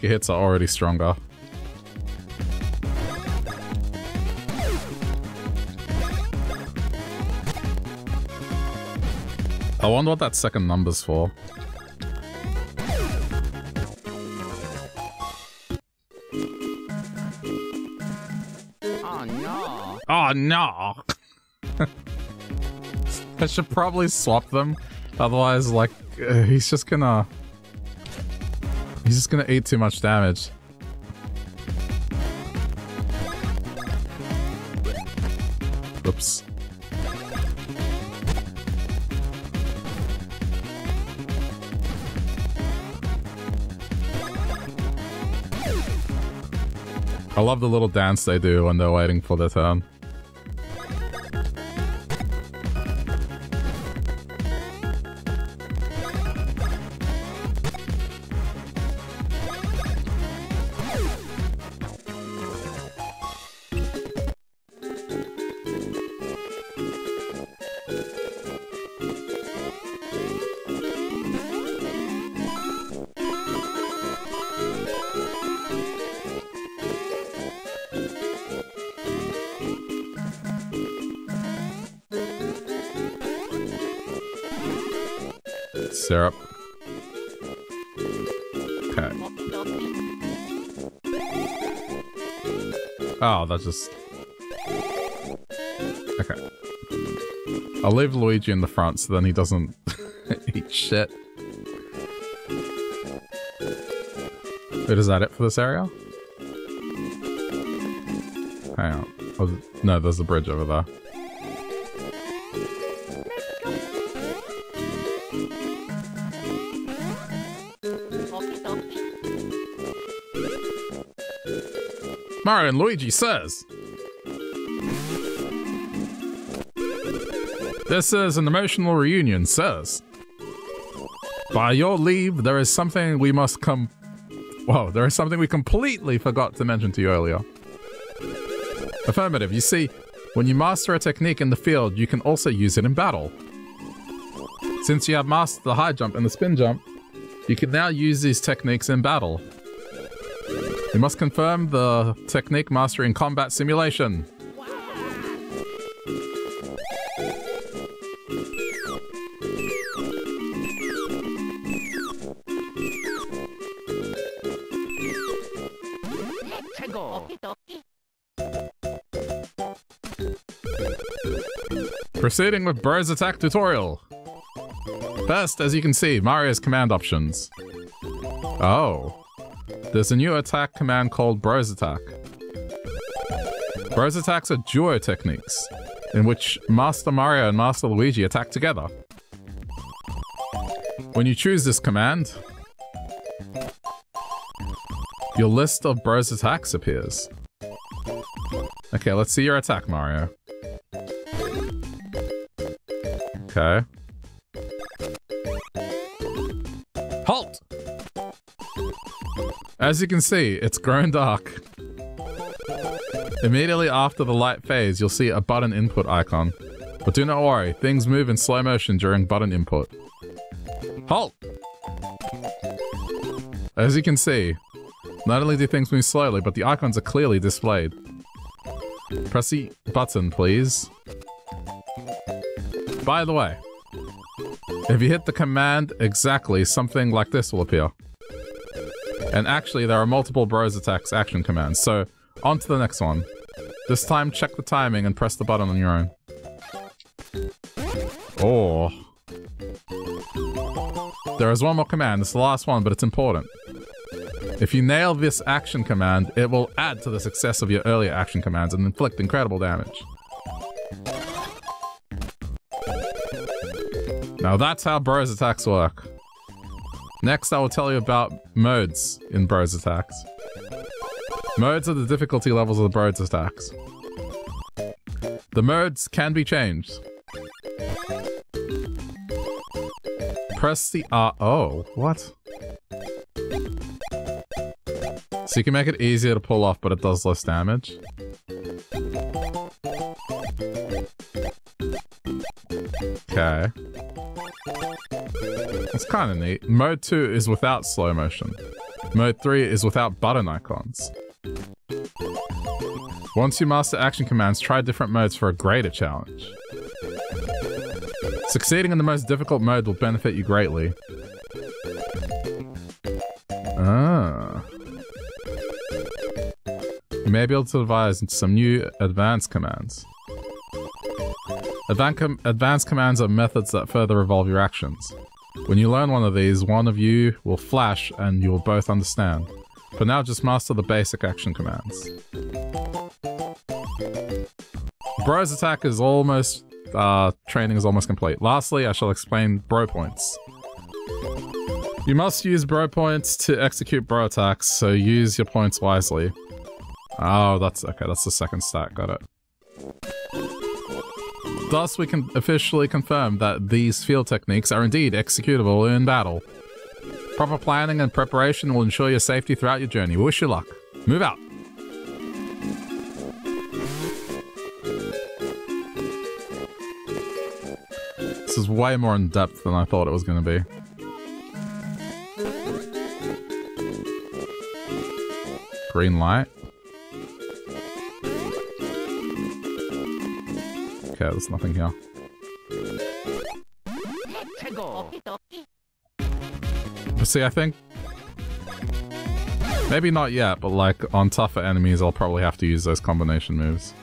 Rocket hits are already stronger. I wonder what that second number's for. Oh no! Oh no! I should probably swap them, otherwise like, uh, he's just gonna... He's just gonna eat too much damage. Oops. I love the little dance they do when they're waiting for their turn. That's just... Okay. I'll leave Luigi in the front so then he doesn't eat shit. But is that it for this area? Hang on. Oh, no, there's a bridge over there. Mario and Luigi says. This is an emotional reunion, says. By your leave, there is something we must come. Whoa, there is something we completely forgot to mention to you earlier. Affirmative. You see, when you master a technique in the field, you can also use it in battle. Since you have mastered the high jump and the spin jump, you can now use these techniques in battle. We must confirm the technique mastery in combat simulation. Proceeding with Bros Attack tutorial. First, as you can see, Mario's command options. Oh. There's a new attack command called Bros Attack. Bros Attacks are duo techniques, in which Master Mario and Master Luigi attack together. When you choose this command, your list of Bros Attacks appears. Okay, let's see your attack, Mario. Okay. Halt! As you can see, it's grown dark. Immediately after the light phase, you'll see a button input icon. But do not worry, things move in slow motion during button input. Halt! As you can see, not only do things move slowly, but the icons are clearly displayed. Press the button, please. By the way, if you hit the command exactly, something like this will appear. And actually, there are multiple Bros Attacks action commands, so on to the next one. This time, check the timing and press the button on your own. Oh. There is one more command, it's the last one, but it's important. If you nail this action command, it will add to the success of your earlier action commands and inflict incredible damage. Now that's how Bros attacks work. Next, I will tell you about modes in Bros attacks. Modes are the difficulty levels of the Bros attacks. The modes can be changed. Press the R. Oh, what? So you can make it easier to pull off, but it does less damage. Okay. That's kind of neat. Mode 2 is without slow motion. Mode 3 is without button icons. Once you master action commands, try different modes for a greater challenge. Succeeding in the most difficult mode will benefit you greatly. Ah. You may be able to devise some new advanced commands. Advanced commands are methods that further evolve your actions. When you learn one of these, one of you will flash and you will both understand. For now, just master the basic action commands. Bro's attack is almost... Uh, training is almost complete. Lastly, I shall explain bro points. You must use bro points to execute bro attacks, so use your points wisely. Oh, that's... Okay, that's the second stat. Got it. Thus, we can officially confirm that these field techniques are indeed executable in battle. Proper planning and preparation will ensure your safety throughout your journey. Wish you luck. Move out. This is way more in depth than I thought it was going to be. Green light. Okay, there's nothing here. But see, I think... Maybe not yet, but like on tougher enemies, I'll probably have to use those combination moves.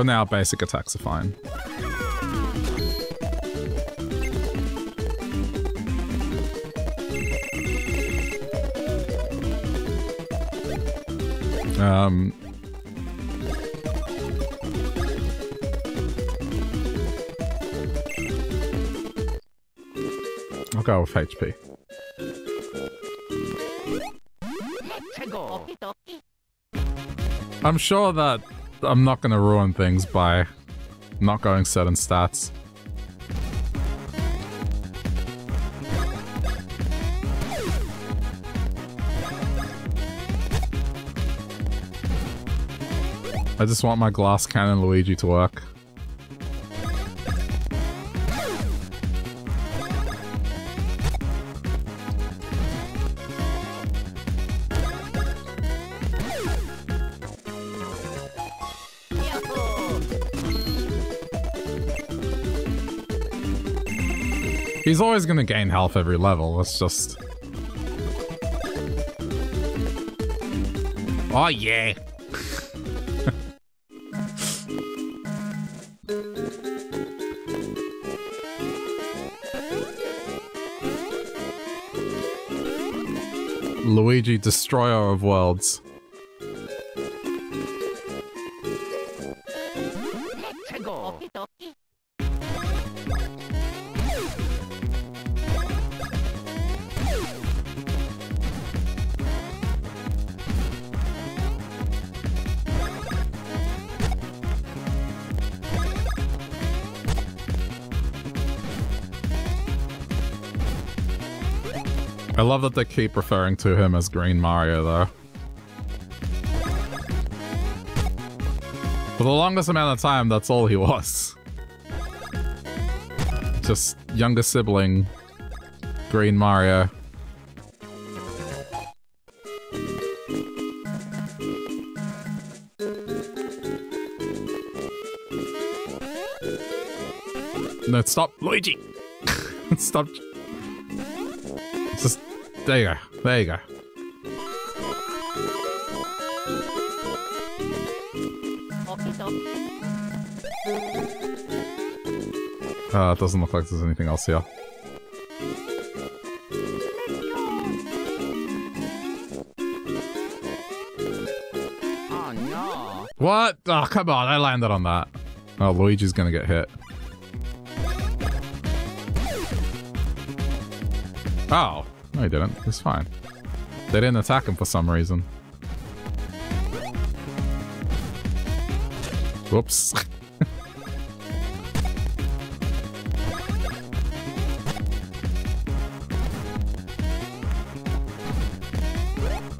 For now, basic attacks are fine. Um, I'll go with HP. I'm sure that I'm not to ruin things by not going certain stats. I just want my glass cannon Luigi to work. He's always gonna gain health every level, it's just... Oh yeah! Luigi, Destroyer of Worlds. Love that they keep referring to him as Green Mario, though. For the longest amount of time, that's all he was. Just younger sibling, Green Mario. No, stop, Luigi! stop. There you go, there you go. Uh, it doesn't look like there's anything else here. Oh no. What? Oh, come on, I landed on that. Oh, Luigi's gonna get hit. Oh, no he didn't. He's fine. They didn't attack him for some reason. Whoops.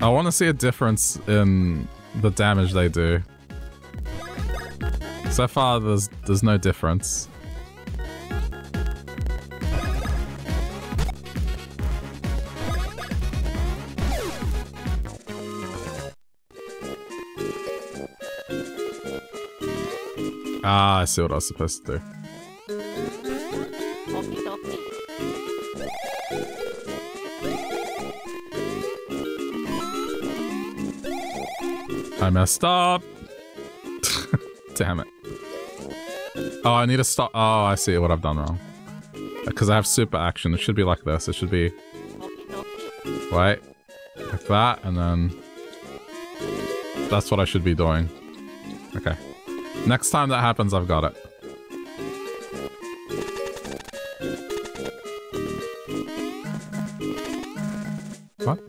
I want to see a difference in the damage they do. So far, there's there's no difference. Ah, I see what I was supposed to do. I messed up. Damn it. Oh, I need to stop. Oh, I see what I've done wrong. Because I have super action. It should be like this. It should be, right? Like that, and then... That's what I should be doing. Okay. Next time that happens, I've got it. What?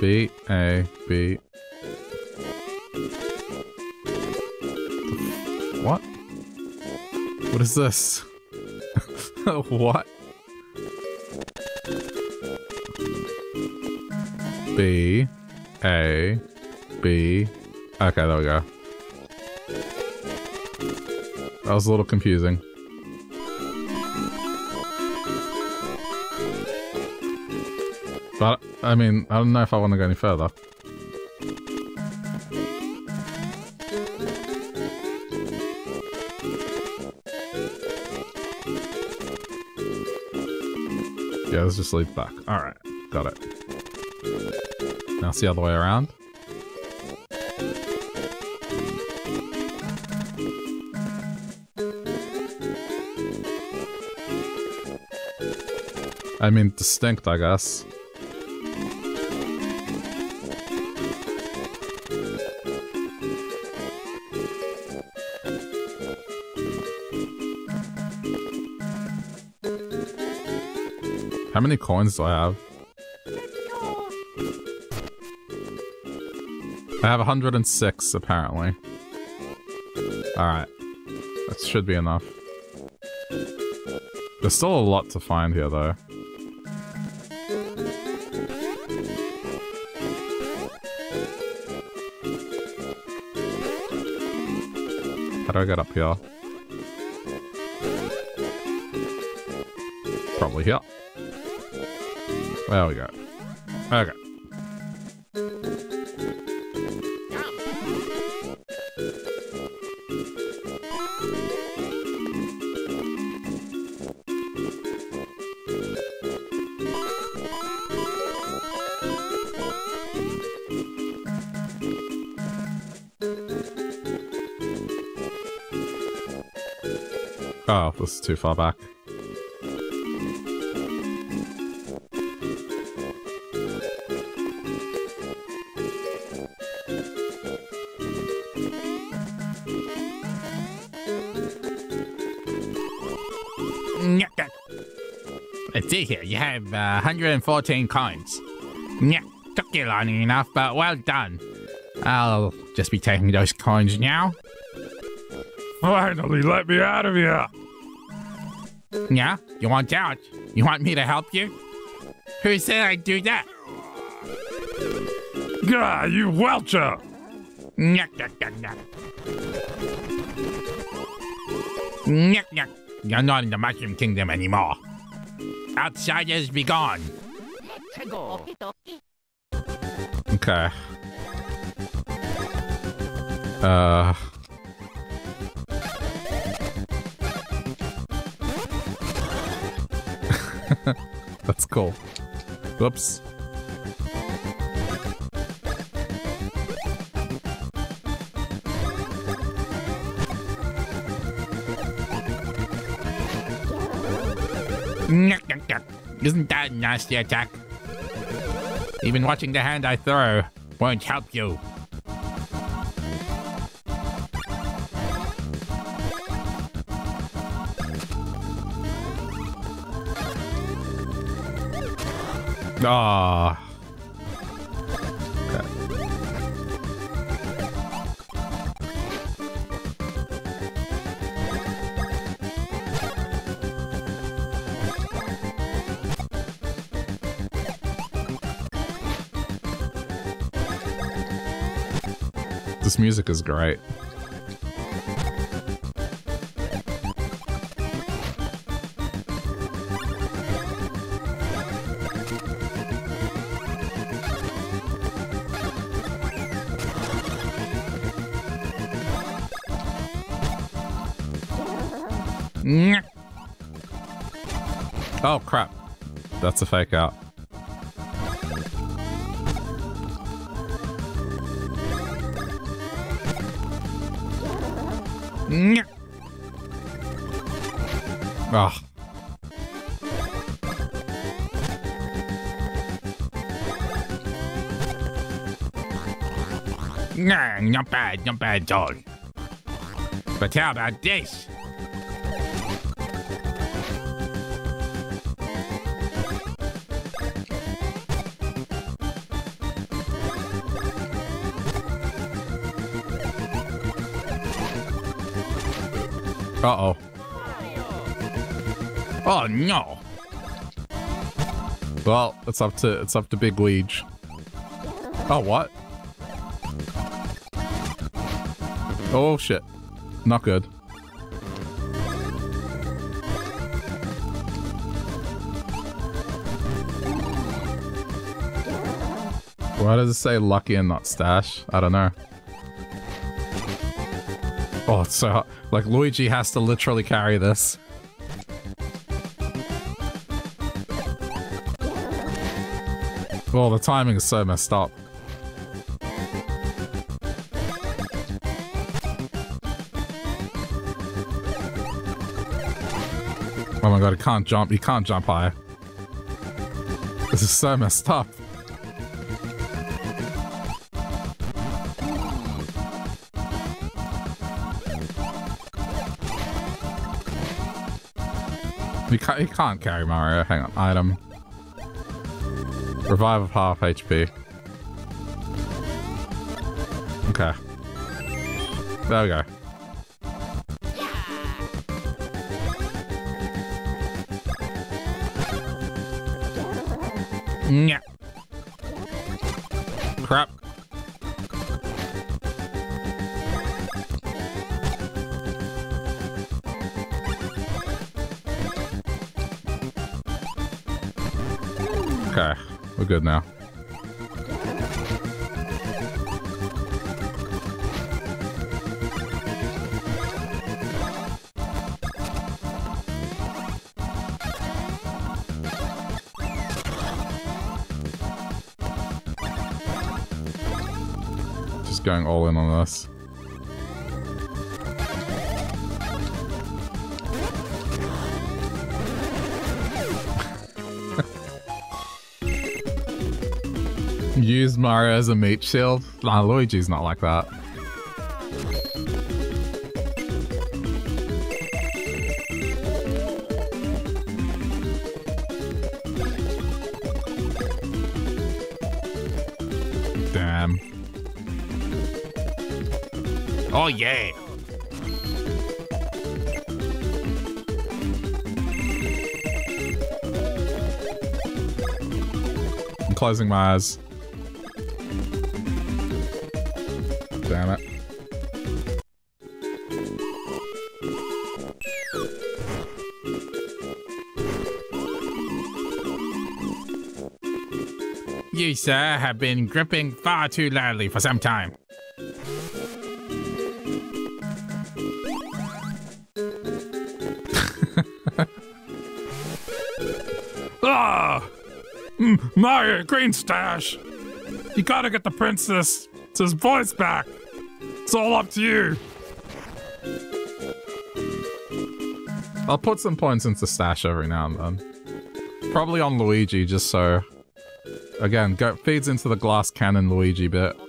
B, A, B. What? What is this? what? B, A, B. Okay, there we go. That was a little confusing. But, I mean, I don't know if I want to go any further. Yeah, let's just lead back. Alright, got it. Now it's the other way around. I mean, distinct, I guess. How many coins do I have? I have 106, apparently. Alright. That should be enough. There's still a lot to find here, though. How do I get up here? Probably here. There we go. Okay. This is too far back. Let's see here. You have uh, 114 coins. Yeah, took you long enough, but well done. I'll just be taking those coins now. Finally, let me out of here. Yeah? You want out? You want me to help you? Who said I'd do that? Gah, you welcher! Nyuk, nyuk, nyuk, nyuk. Nyuk, nyuk. You're not in the Mushroom Kingdom anymore. Outsiders be gone. Let's go. Okie dokie. Okay. Uh. Cool. Whoops. Isn't that a nasty attack? Even watching the hand I throw won't help you. Ah. This music is great. That's a fake out. Ugh. Nah, not bad, not bad all. But how about this? Uh-oh. Oh no! Well, it's up to it's up to Big Weege. Oh, what? Oh shit. Not good. Why does it say lucky and not Stache? I don't know. Oh, it's so. Like, Luigi has to literally carry this. Well, the timing is so messed up. Oh my god, he can't jump. He can't jump high. This is so messed up. He can't, he can't carry Mario. Hang on. Item. Revive of half HP. Okay. There we go. Yeah. Good now. Just going all in on this. Mario as a meat shield? Nah, Luigi's not like that. Damn. Oh yeah. I'm closing my eyes. Sir, have been gripping far too loudly for some time. Ah! Mm, Green Stache! You gotta get the princess his voice back! It's all up to you! I'll put some points into Stache every now and then. Probably on Luigi, just so... Again, go feeds into the glass cannon Luigi bit.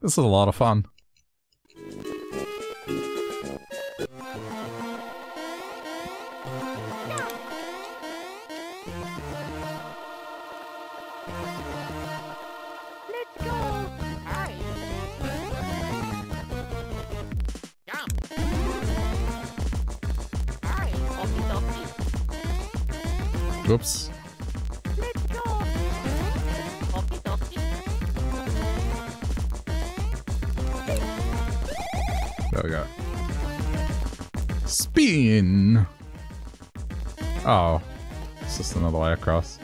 This is a lot of fun. Oops. Let's go. Okie dokie. we go. Spin! Oh. It's just another way across.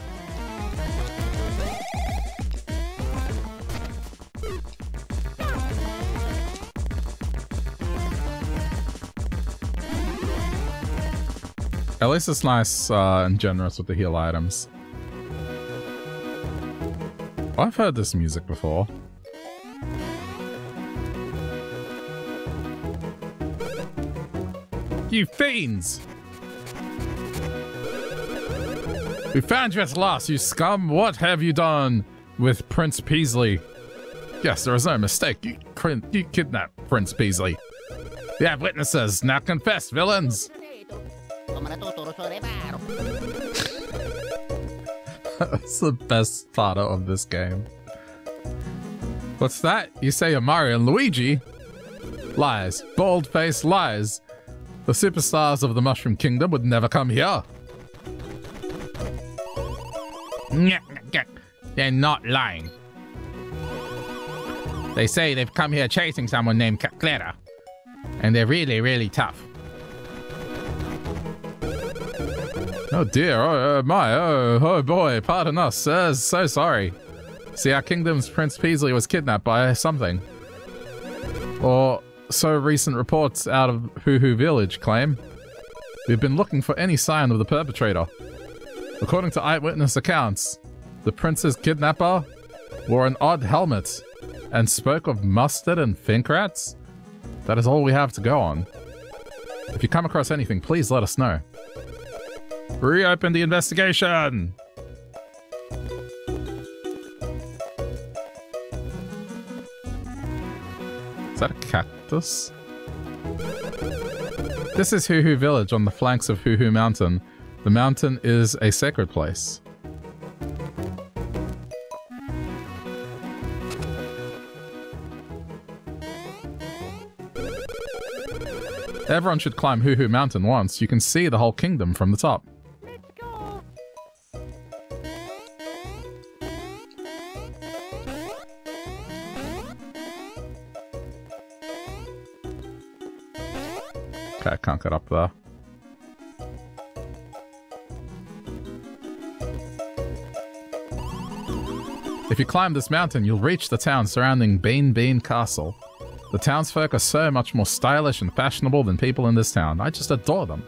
At least it's nice uh, and generous with the heal items. I've heard this music before. You fiends! We found you at last, you scum! What have you done with Prince Peasley? Yes, there is no mistake. You, you kidnapped Prince Peasley. We have witnesses. Now confess, villains! That's the best part of this game. What's that? You say you're Mario and Luigi? Lies. Bald-faced lies. The superstars of the Mushroom Kingdom would never come here. They're not lying. They say they've come here chasing someone named Clara. And they're really, really tough. Oh dear, oh, oh my, oh, oh boy, pardon us, sir, so sorry. See, our kingdom's Prince Peasley was kidnapped by something. Or so recent reports out of Hoo Hoo Village claim. We've been looking for any sign of the perpetrator. According to eyewitness accounts, the prince's kidnapper wore an odd helmet and spoke of mustard and fink rats. That is all we have to go on. If you come across anything, please let us know. Reopen the investigation! Is that a cactus? This is Hoo Hoo Village on the flanks of Hoo Hoo Mountain. The mountain is a sacred place. Everyone should climb Hoo Hoo Mountain once. You can see the whole kingdom from the top. Okay, I can't get up there. If you climb this mountain, you'll reach the town surrounding Beanbean Castle. The townsfolk are so much more stylish and fashionable than people in this town. I just adore them.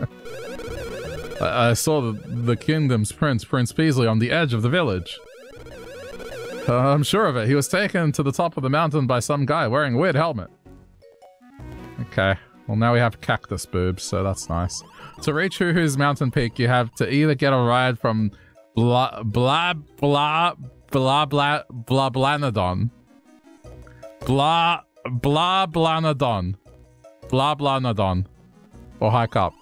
I, saw the, the kingdom's prince, Prince Peasley, on the edge of the village. Uh, I'm sure of it. He was taken to the top of the mountain by some guy wearing a weird helmet. Okay. Well, now we have cactus boobs, so that's nice. To reach Hoo's mountain peak, you have to either get a ride from blah blah blah blah blah blah blanadon. Blah blah blanadon. Blah blanadon. Or hike up.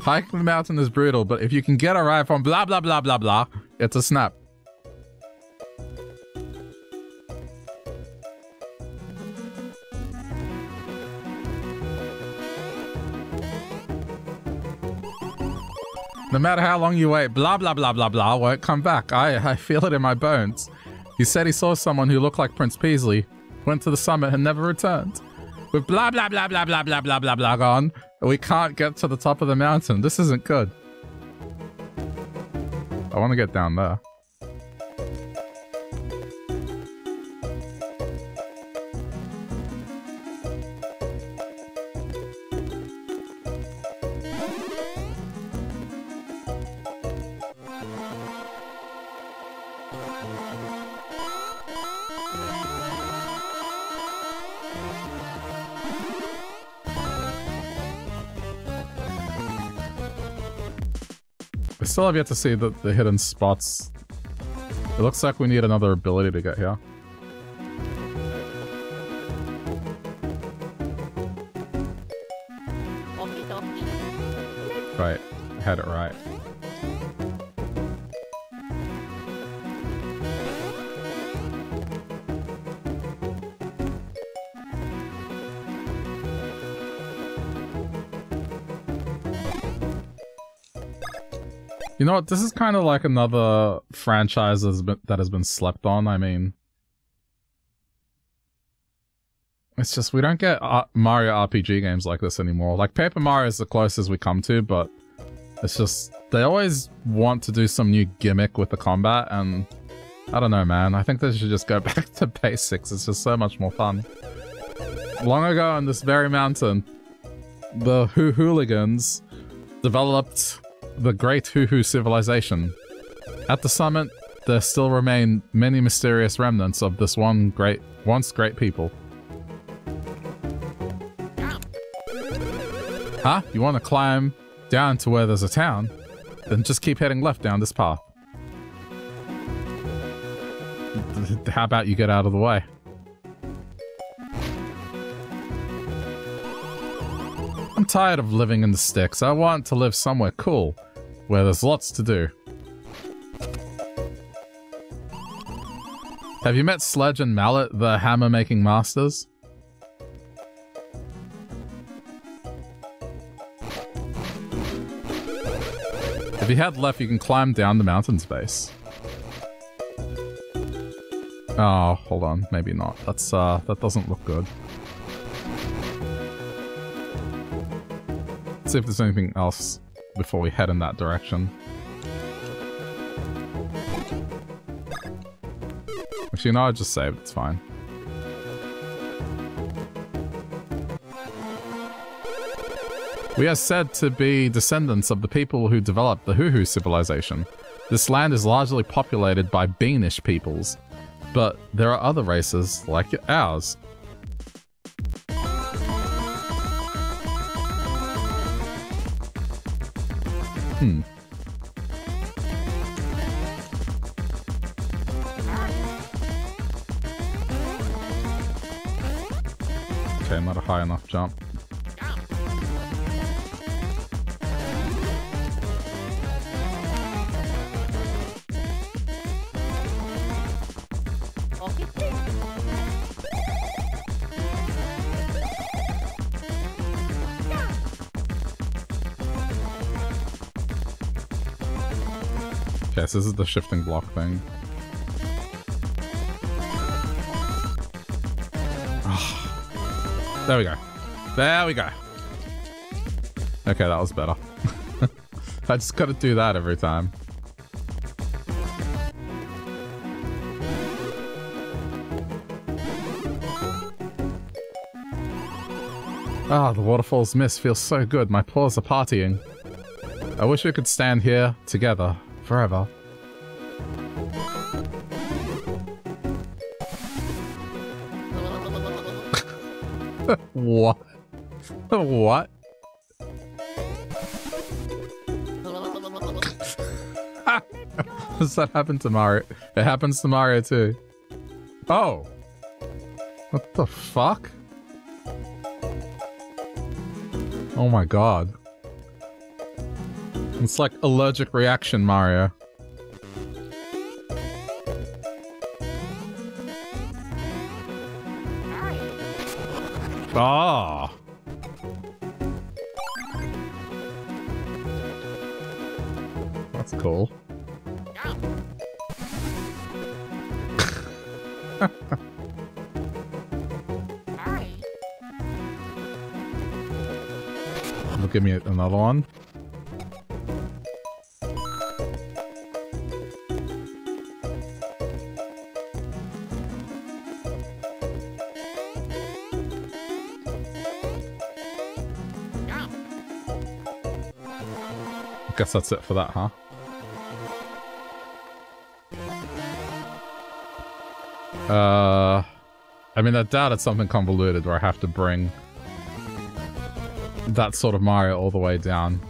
Hiking the mountain is brutal, but if you can get a ride from blah blah blah blah blah, it's a snap. No matter how long you wait, blah, blah, blah, blah, blah won't come back. I, I feel it in my bones. He said he saw someone who looked like Prince Peasley, went to the summit and never returned. With blah, blah, blah, blah, blah, blah, blah, blah, blah gone, we can't get to the top of the mountain. This isn't good. I want to get down there. Still have yet to see the, the hidden spots. It looks like we need another ability to get here. Right, I had it right. You know what? This is kind of like another franchise that has been slept on. I mean, it's just we don't get uh, Mario RPG games like this anymore. Like Paper Mario is the closest we come to, but it's just they always want to do some new gimmick with the combat, and I don't know, man. I think they should just go back to basics. It's just so much more fun. Long ago on this very mountain, the Hoo Hooligans developed the great Hoo civilization. At the summit, there still remain many mysterious remnants of this one great, once great people. Huh? You want to climb down to where there's a town? Then just keep heading left down this path. How about you get out of the way? I'm tired of living in the sticks. I want to live somewhere cool, where there's lots to do. Have you met Sledge and Mallet, the hammer-making masters? If you head left, you can climb down the mountain's base. Oh, hold on. Maybe not. That's, uh, that doesn't look good. See if there's anything else before we head in that direction. Actually, no, I just saved. It's fine. We are said to be descendants of the people who developed the Hoohoo civilization. This land is largely populated by Beanish peoples, but there are other races like ours jump. Yes, this is the shifting block thing. Oh. There we go. There we go. Okay, that was better. I just gotta do that every time. Ah, the waterfall's mist feels so good. My paws are partying. I wish we could stand here together forever. what? what? Does that happen to Mario? It happens to Mario too. Oh. What the fuck? Oh my god. It's like allergic reaction, Mario. Ah. Another one. Guess that's it for that, huh? Uh, I mean, I doubt it's something convoluted where I have to bring that sort of Mario all the way down.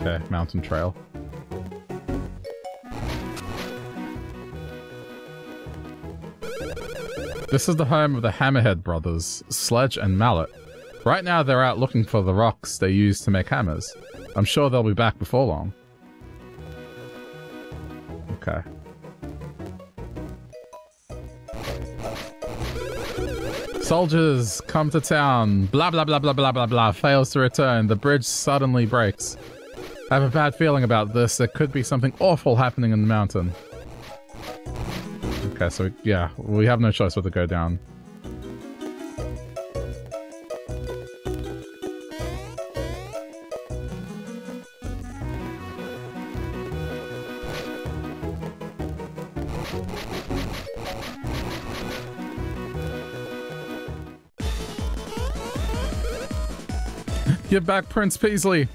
Okay, mountain trail. This is the home of the Hammerhead brothers, Sledge and Mallet. Right now they're out looking for the rocks they use to make hammers. I'm sure they'll be back before long. Soldiers come to town. Blah, blah, blah, blah, blah, blah, blah. Fails to return. The bridge suddenly breaks. I have a bad feeling about this. There could be something awful happening in the mountain. Okay, so yeah, we have no choice but to go down. Get back, Prince Peasley.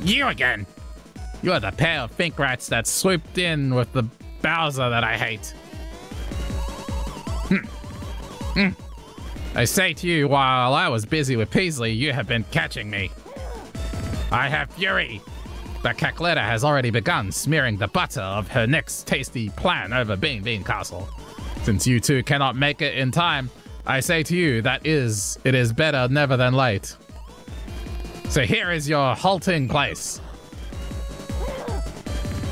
You again. You're the pair of fink rats that swooped in with the Bowser that I hate. Hmm. Hmm. I say to you, while I was busy with Peasley, you have been catching me. I have fury. The Cackletta has already begun smearing the butter of her next tasty plan over Beanbean Castle. Since you two cannot make it in time, I say to you that is, it is better never than late. So here is your halting place.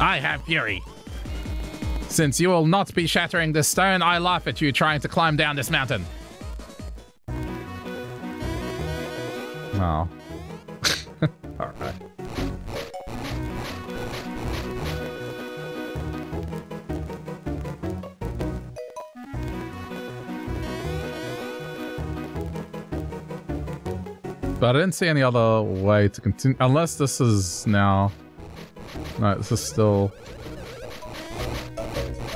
I have fury. Since you will not be shattering this stone, I laugh at you trying to climb down this mountain. Oh. Alright. But I didn't see any other way to continue, unless this is now... No, this is still...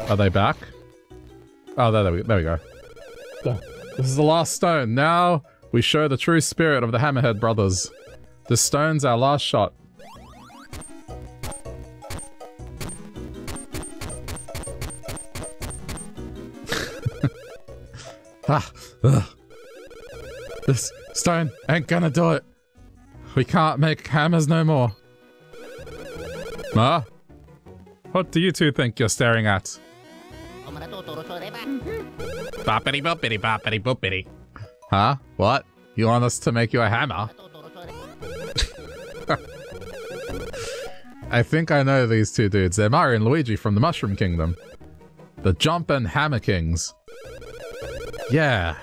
Are they back? Oh, there, there, we, there we go. This is the last stone. Now we show the true spirit of the Hammerhead brothers. This stone's our last shot. ah, ugh. This stone ain't gonna do it. We can't make hammers no more. Ma? What do you two think you're staring at? Boppity boppity boppity boppity. Huh? What? You want us to make you a hammer? I think I know these two dudes. They're Mario and Luigi from the Mushroom Kingdom. The Jump and Hammer Kings. Yeah.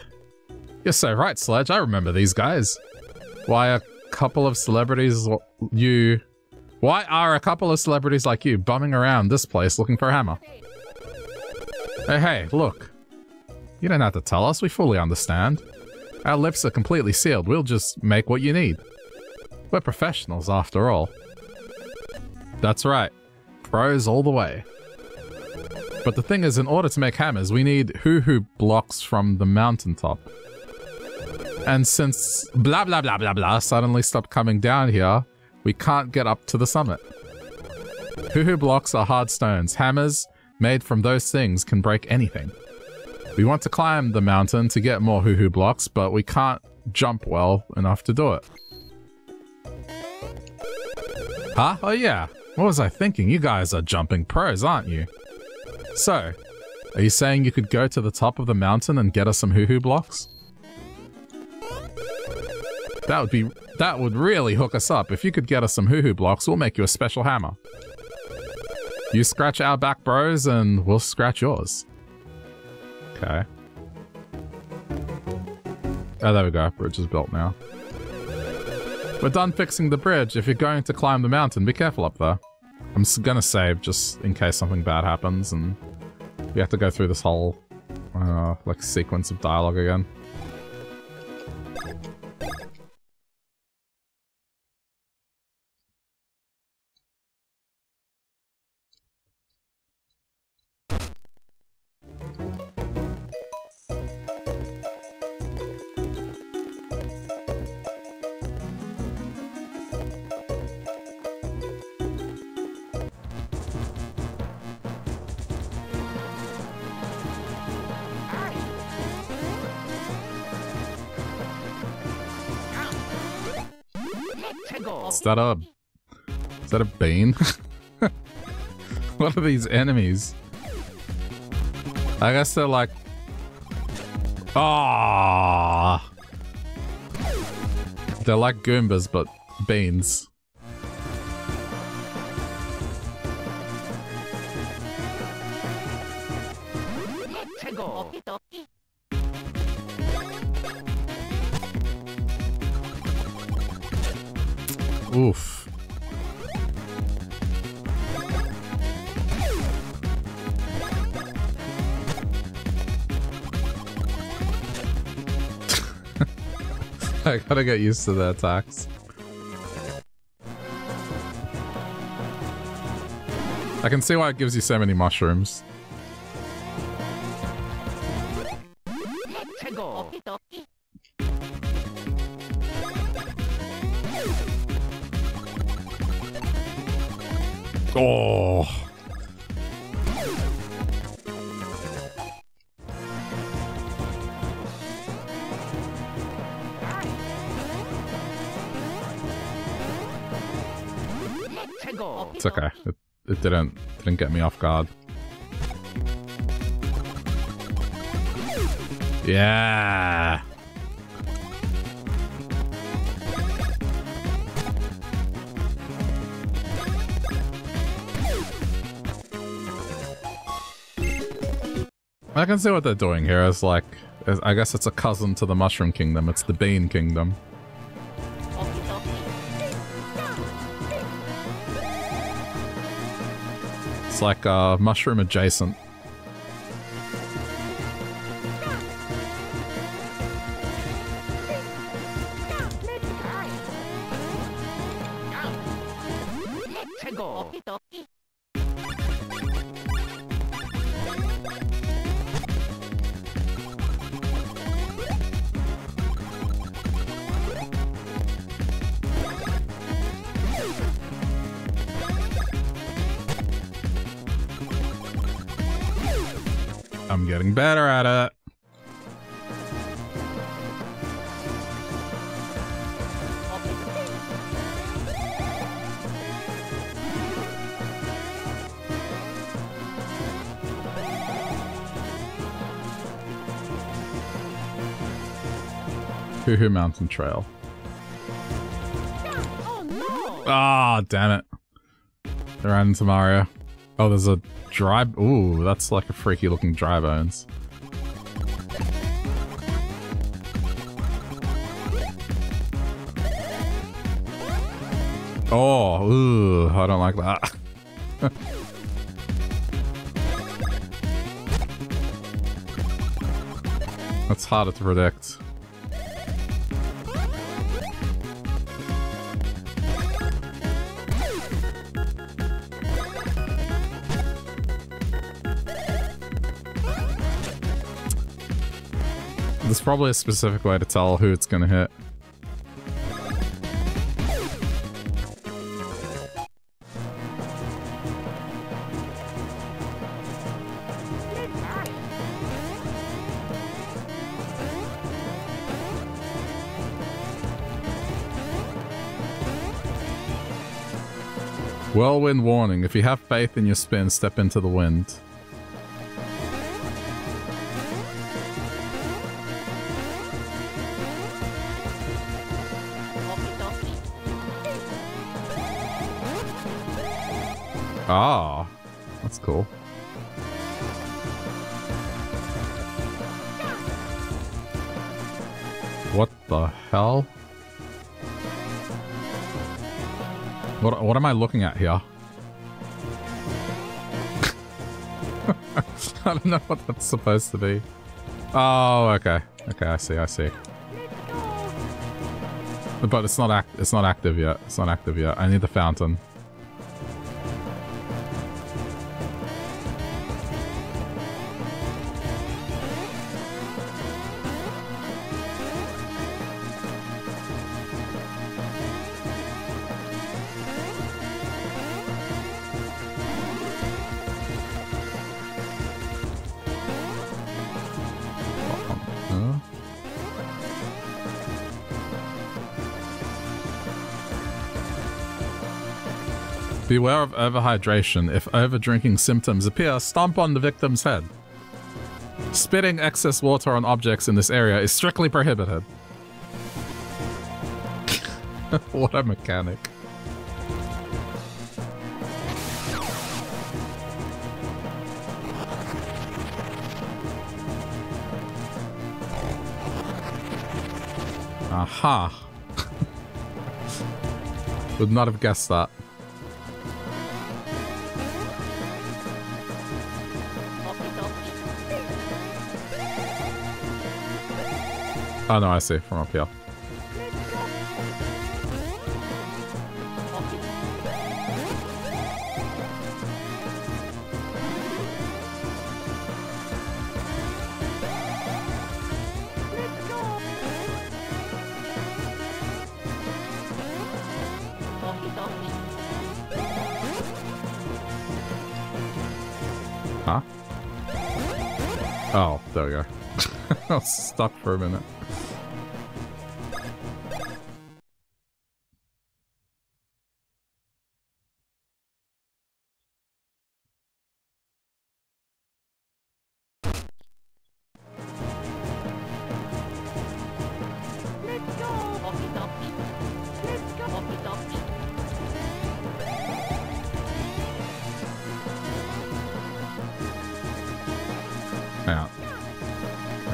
You're so right, Sledge. I remember these guys. Why a couple of celebrities you... Why are a couple of celebrities like you bumming around this place looking for a hammer? Hey, hey, look. You don't have to tell us. We fully understand. Our lips are completely sealed. We'll just make what you need. We're professionals, after all. That's right. Pros all the way. But the thing is, in order to make hammers, we need Hoohoo blocks from the mountaintop. And since blah blah blah blah blah suddenly stopped coming down here, we can't get up to the summit. Hoohoo blocks are hard stones. Hammers made from those things can break anything. We want to climb the mountain to get more Hoohoo blocks, but we can't jump well enough to do it. Huh? Oh yeah. What was I thinking? You guys are jumping pros, aren't you? So, are you saying you could go to the top of the mountain and get us some Hoohoo blocks? That would be that would really hook us up. If you could get us some Hoohoo blocks, we'll make you a special hammer. You scratch our back, bros, and we'll scratch yours. Okay. Oh, there we go. Bridge is built now. We're done fixing the bridge. If you're going to climb the mountain, be careful up there. I'm gonna save just in case something bad happens and we have to go through this whole, uh, like, sequence of dialogue again. Is that a... Is that a Bane? what are these enemies? I guess they're like... Ah, They're like Goombas, but beans. I gotta get used to the attacks. I can see why it gives you so many mushrooms. Get me off guard. Yeah. I can see what they're doing here. It's like, I guess it's a cousin to the Mushroom Kingdom. It's the Bean Kingdom. Like uh, mushroom adjacent. Hoohoo Mountain Trail. Oh! Ah, damn it. I ran into Mario. Oh, there's a dry... Ooh, that's like a freaky looking dry bones. Oh, ooh, I don't like that. That's harder to predict. Probably a specific way to tell who it's gonna hit. Whirlwind warning. If you have faith in your spin, step into the wind. I looking at here? I don't know what that's supposed to be. Oh, okay. Okay, I see, I see. But it's not act it's not active yet. It's not active yet. I need the fountain. Beware of overhydration. If overdrinking symptoms appear, stomp on the victim's head. Spitting excess water on objects in this area is strictly prohibited. what a mechanic. Aha. Would not have guessed that. Oh no, I see, from up here. Huh? Oh, there we go. I was stuck for a minute.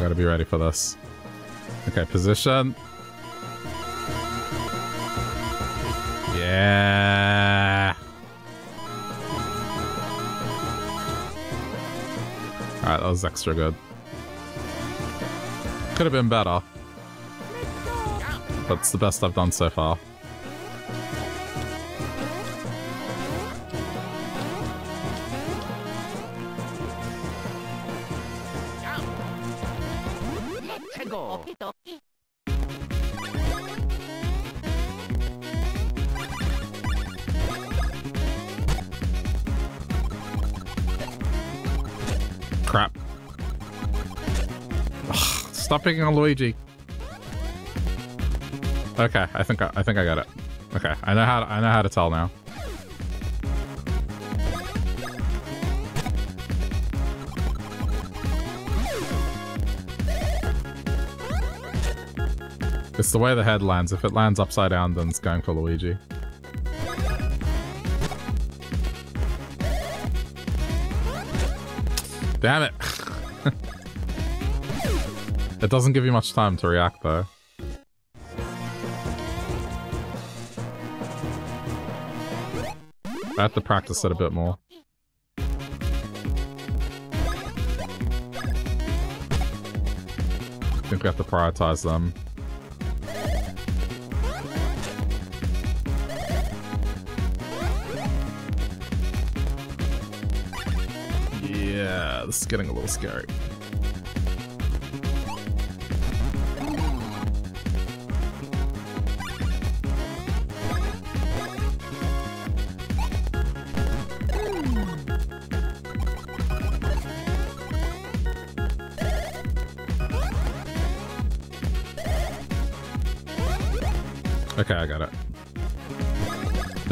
Gotta be ready for this. Okay, position. Yeah. Alright, that was extra good. Could have been better. That's the best I've done so far. Stop picking on Luigi. Okay, I think I, I think I got it. Okay, I know how to, I know how to tell now. It's the way the head lands. If it lands upside down, then it's going for Luigi. Damn it. It doesn't give you much time to react, though. I have to practice it a bit more. I think we have to prioritize them. Yeah, this is getting a little scary.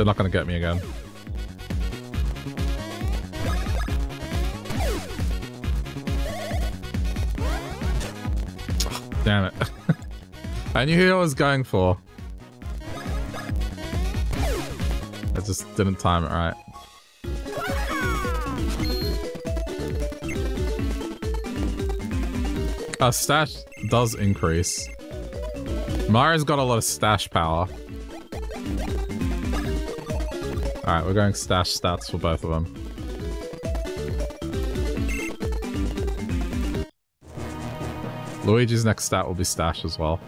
They're not gonna get me again. Damn it. I knew who I was going for. I just didn't time it right. Uh, Stache does increase. Mario's got a lot of Stache power. Alright, we're going Stache stats for both of them. Luigi's next stat will be Stache as well.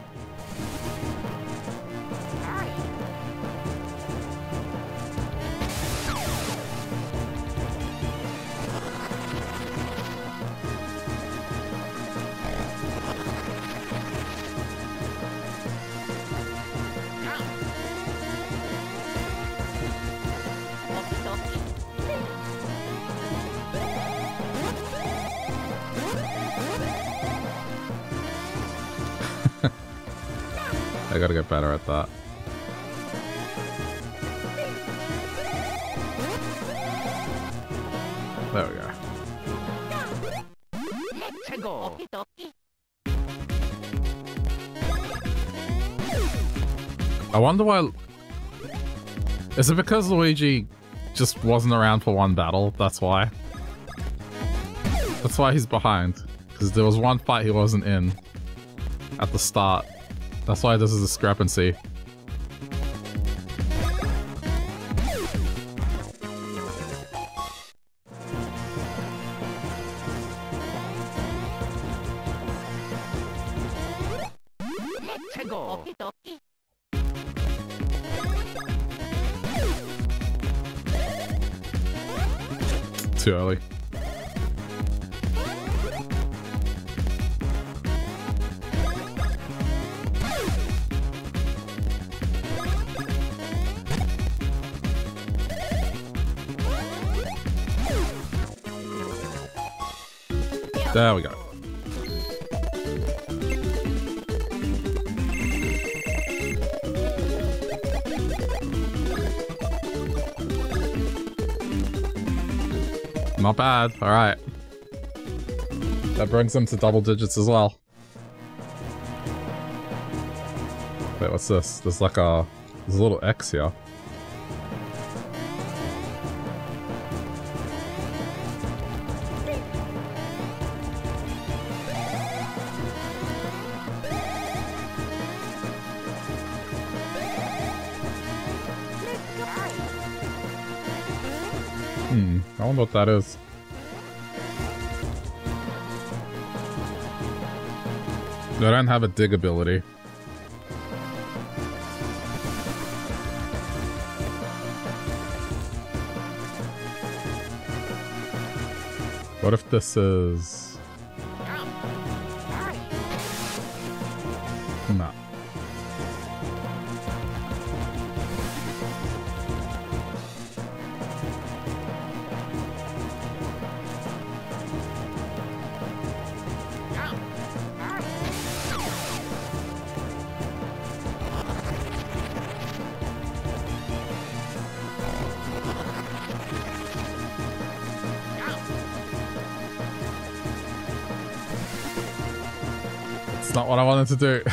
Wonder why... Is it because Luigi just wasn't around for one battle? That's why? That's why he's behind. Because there was one fight he wasn't in at the start. That's why there's a discrepancy. Not bad. All right. That brings them to double digits as well. Wait, what's this? There's like a... There's a little X here. What that is. They don't have a dig ability. What if this is... to do.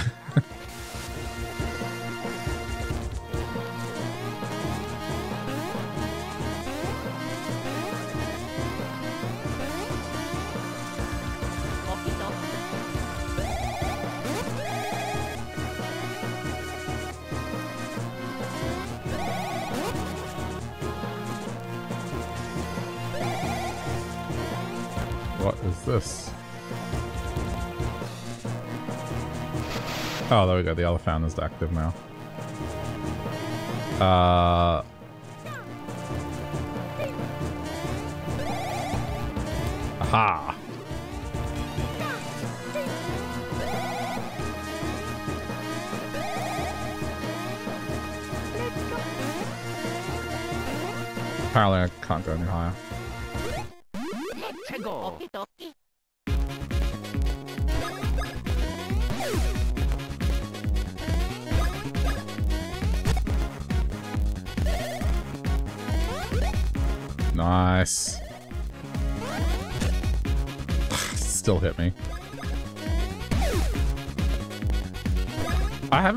Go. The elephant is active now. Uh... Aha! Apparently I can't go any higher.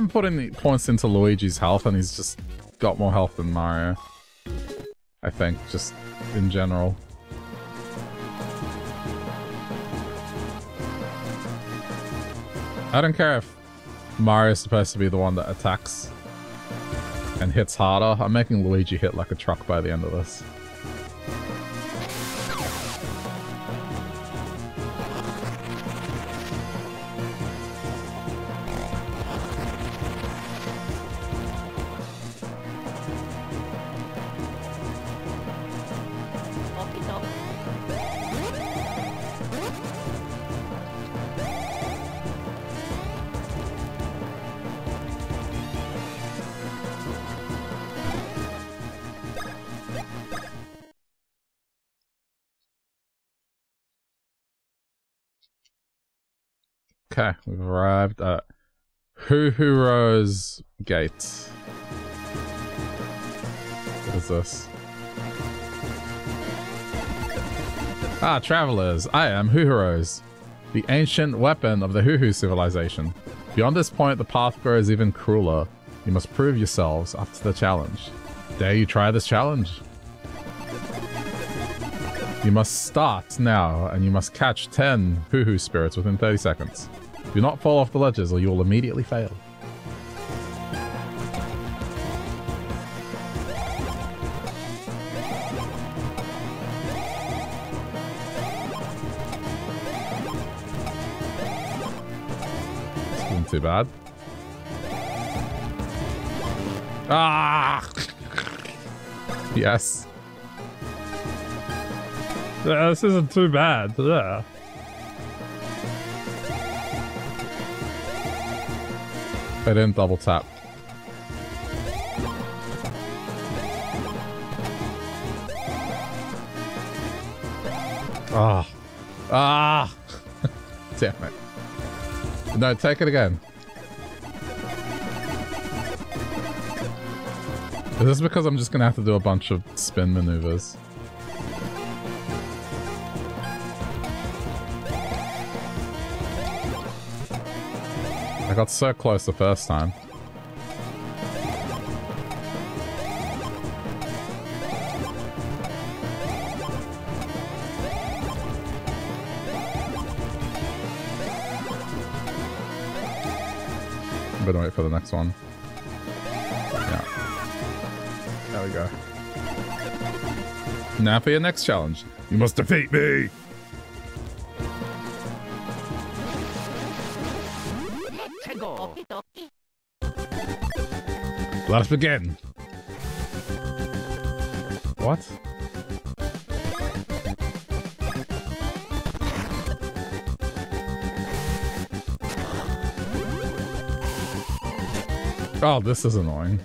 I haven't put any points into Luigi's health and he's just got more health than Mario. I think, just in general. I don't care if Mario's supposed to be the one that attacks and hits harder. I'm making Luigi hit like a truck by the end of this. Hoohooro's Gate. What is this? Ah, travelers, I am Hoohooros, the ancient weapon of the Hoohoo civilization. Beyond this point, the path grows even crueler. You must prove yourselves up to the challenge. Dare you try this challenge? You must start now, and you must catch 10 Hoohoo spirits within 30 seconds. Do not fall off the ledges or you will immediately fail. Isn't too bad. Ah! yes. Yeah, this isn't too bad. Yeah. I didn't double tap. Ah. Ah! Damn it. No, take it again. Is this because I'm just gonna have to do a bunch of spin maneuvers? Got so close the first time. Better wait for the next one. Yeah. There we go. Now for your next challenge. You must defeat me. Let us begin. What? Oh, this is annoying.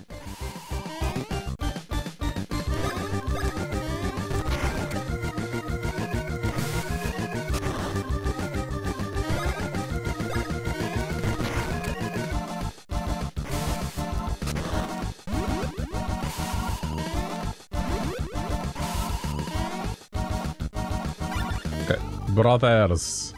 Brothers.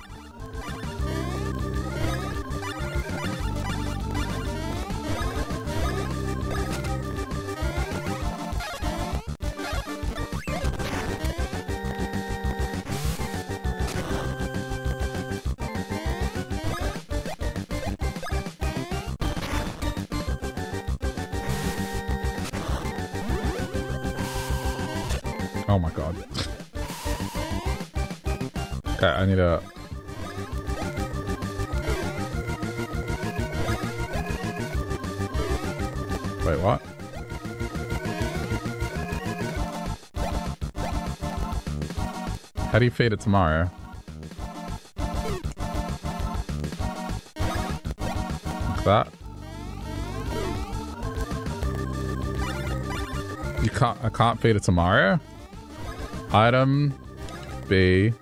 I need a... Wait, what? How do you feed it tomorrow? Like that? You can't- I can't feed it tomorrow? Item B.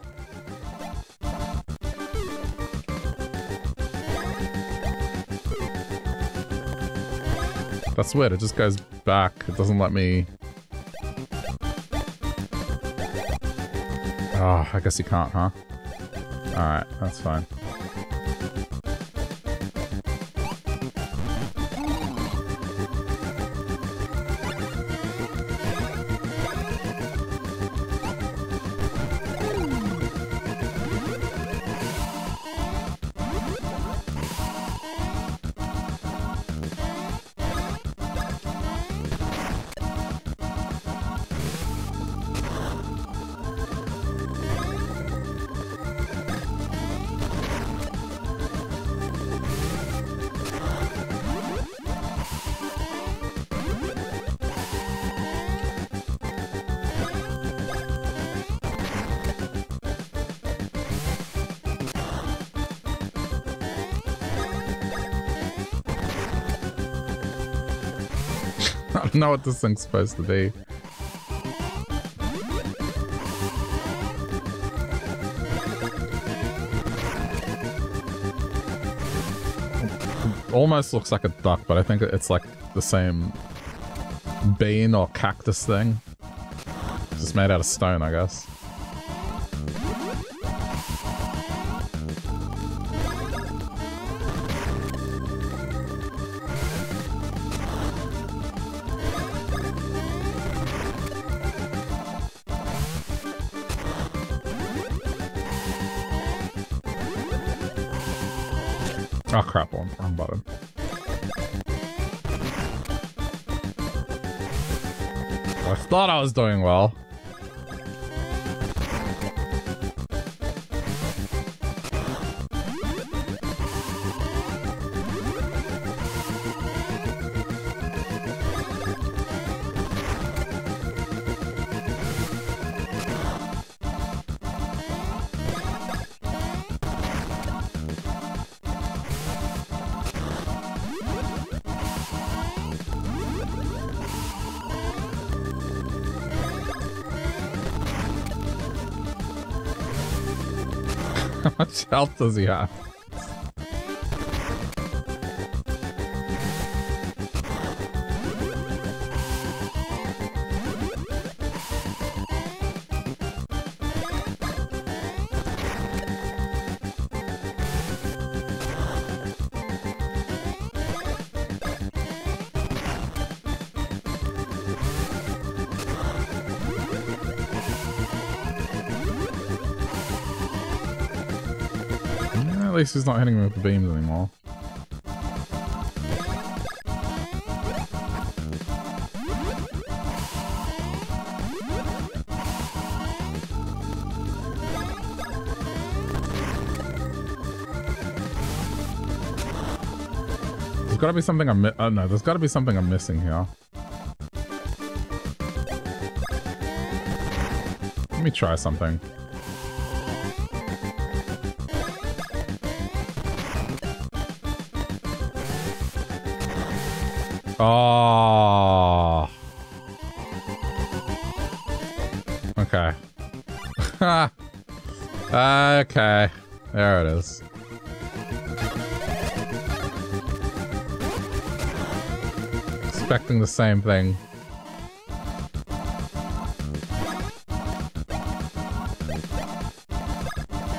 That's weird. It just goes back. It doesn't let me. Oh, I guess you can't, huh? Alright, that's fine. What this thing's supposed to be. Almost looks like a duck, but I think it's like the same bean or cactus thing. Just made out of stone, I guess. I was doing well. Much health does he have? Least he's not hitting me with the beams anymore. There's gotta be something I'm oh no, there's gotta be something I'm missing here. Let me try something. Oh. Okay. okay. There it is. Expecting the same thing.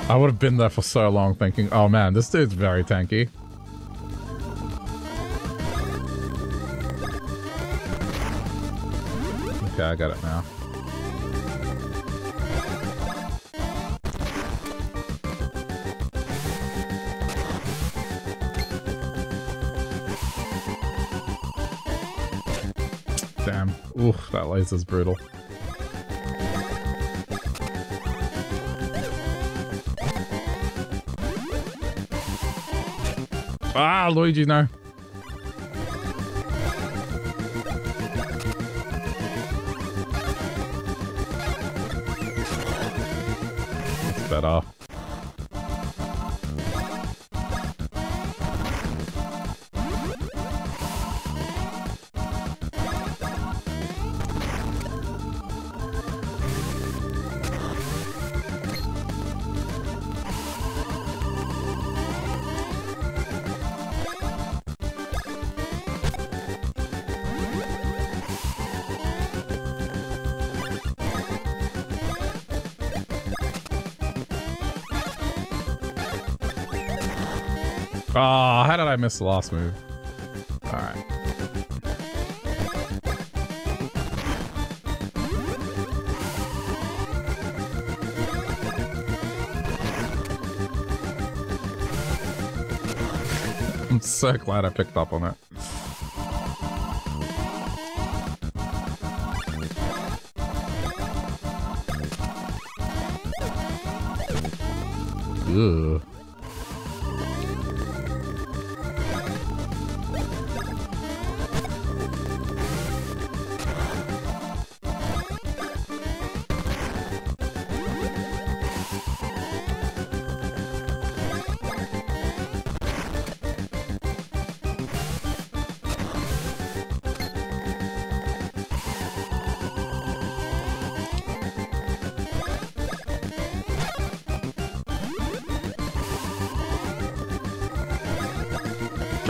I would have been there for so long thinking, oh man, this dude's very tanky. I got it now. Damn. Oof, that laser's brutal. Ah, Luigi, no. Oh, how did I miss the last move? Alright. I'm so glad I picked up on it.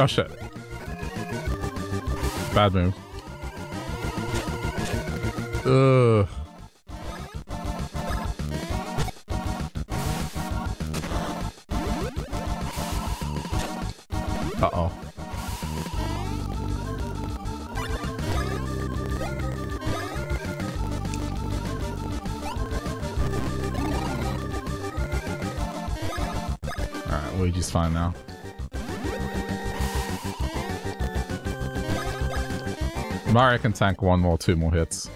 Oh shit. Bad move. Tank one more, two more hits.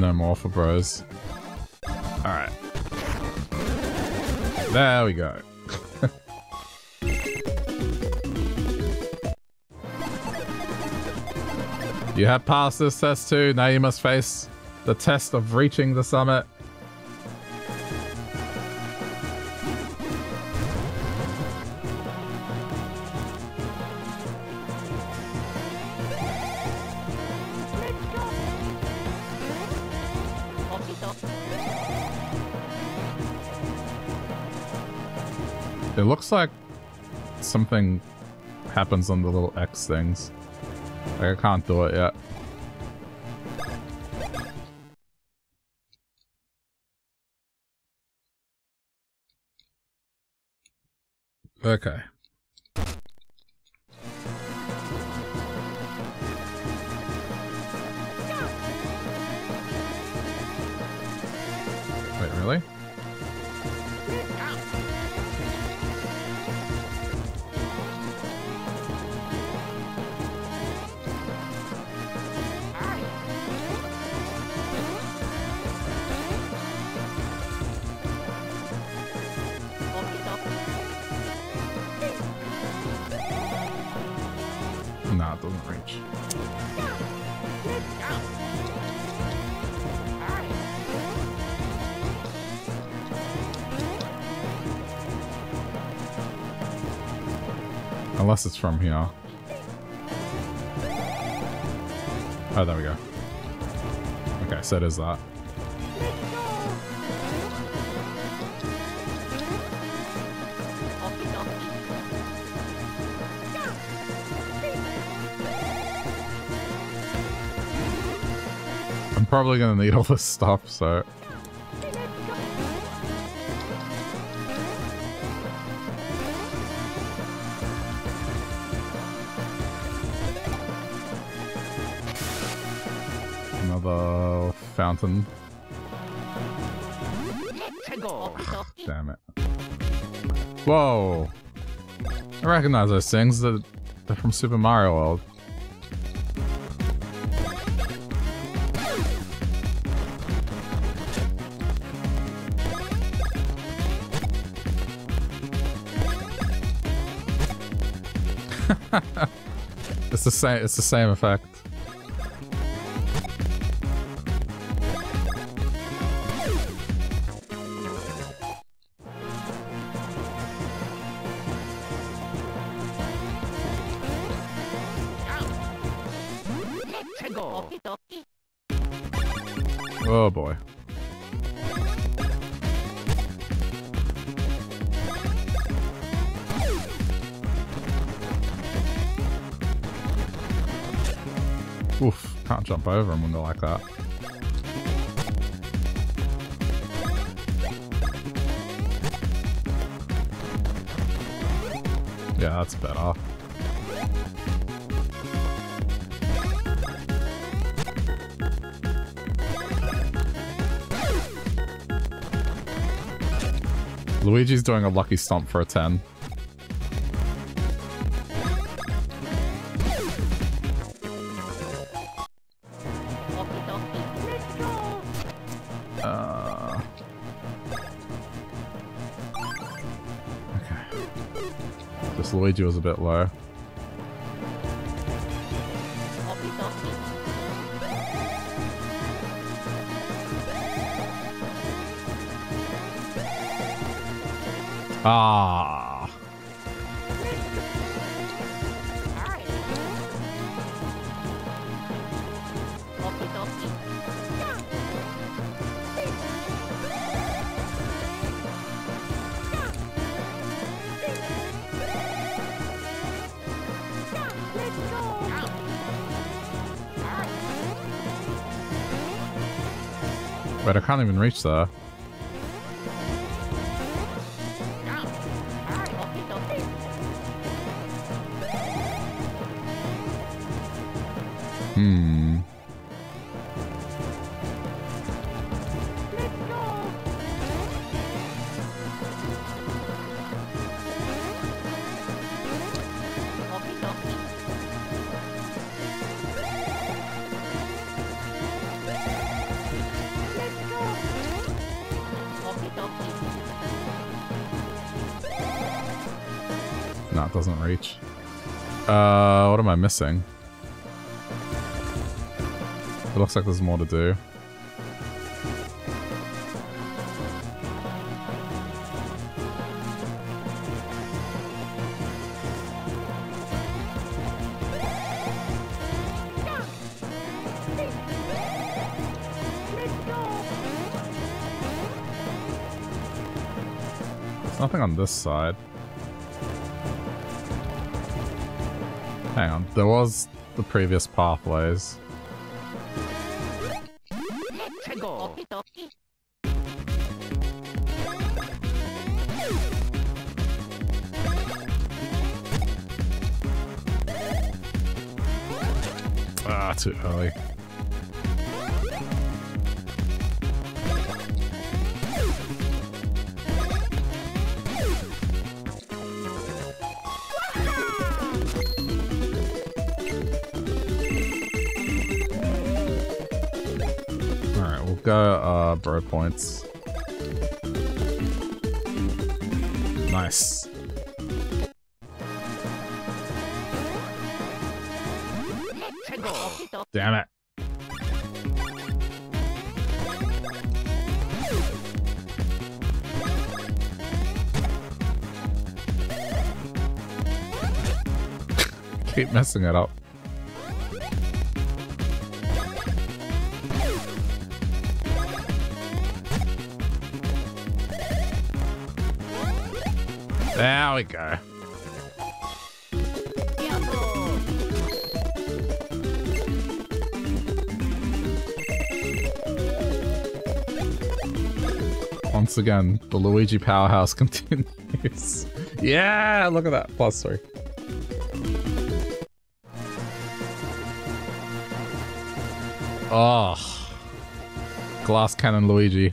No more for bros. Alright. There we go. you have passed this test too, now you must face the test of reaching the summit. Looks like something happens on the little X things. Like I can't do it yet. Okay. Wait, really? Unless it's from here. Oh, there we go. Okay, so it is that. I'm probably gonna need all this stuff, so... Fountain. Damn it. Whoa! I recognize those things. They're, they're from Super Mario World. it's the same. It's the same effect. Over them when they're like that. Yeah, that's better. Luigi's doing a lucky stomp for a 10. Was a bit low. Can't even reach there. Hmm. Reach. Uh, what am I missing? It looks like there's more to do. There's nothing on this side. Hang on, there was the previous pathways. Points. Nice. Damn it. Keep messing it up. Once again, the Luigi powerhouse continues. yeah, look at that. Plus three. Oh. Glass cannon Luigi.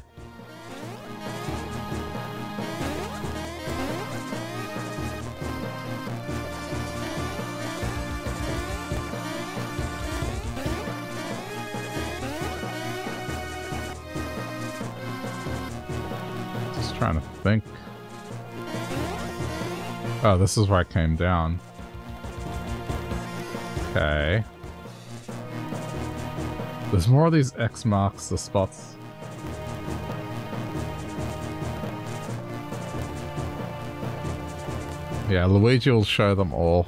Oh, this is where I came down. Okay. There's more of these X marks the spots. Yeah, Luigi will show them all.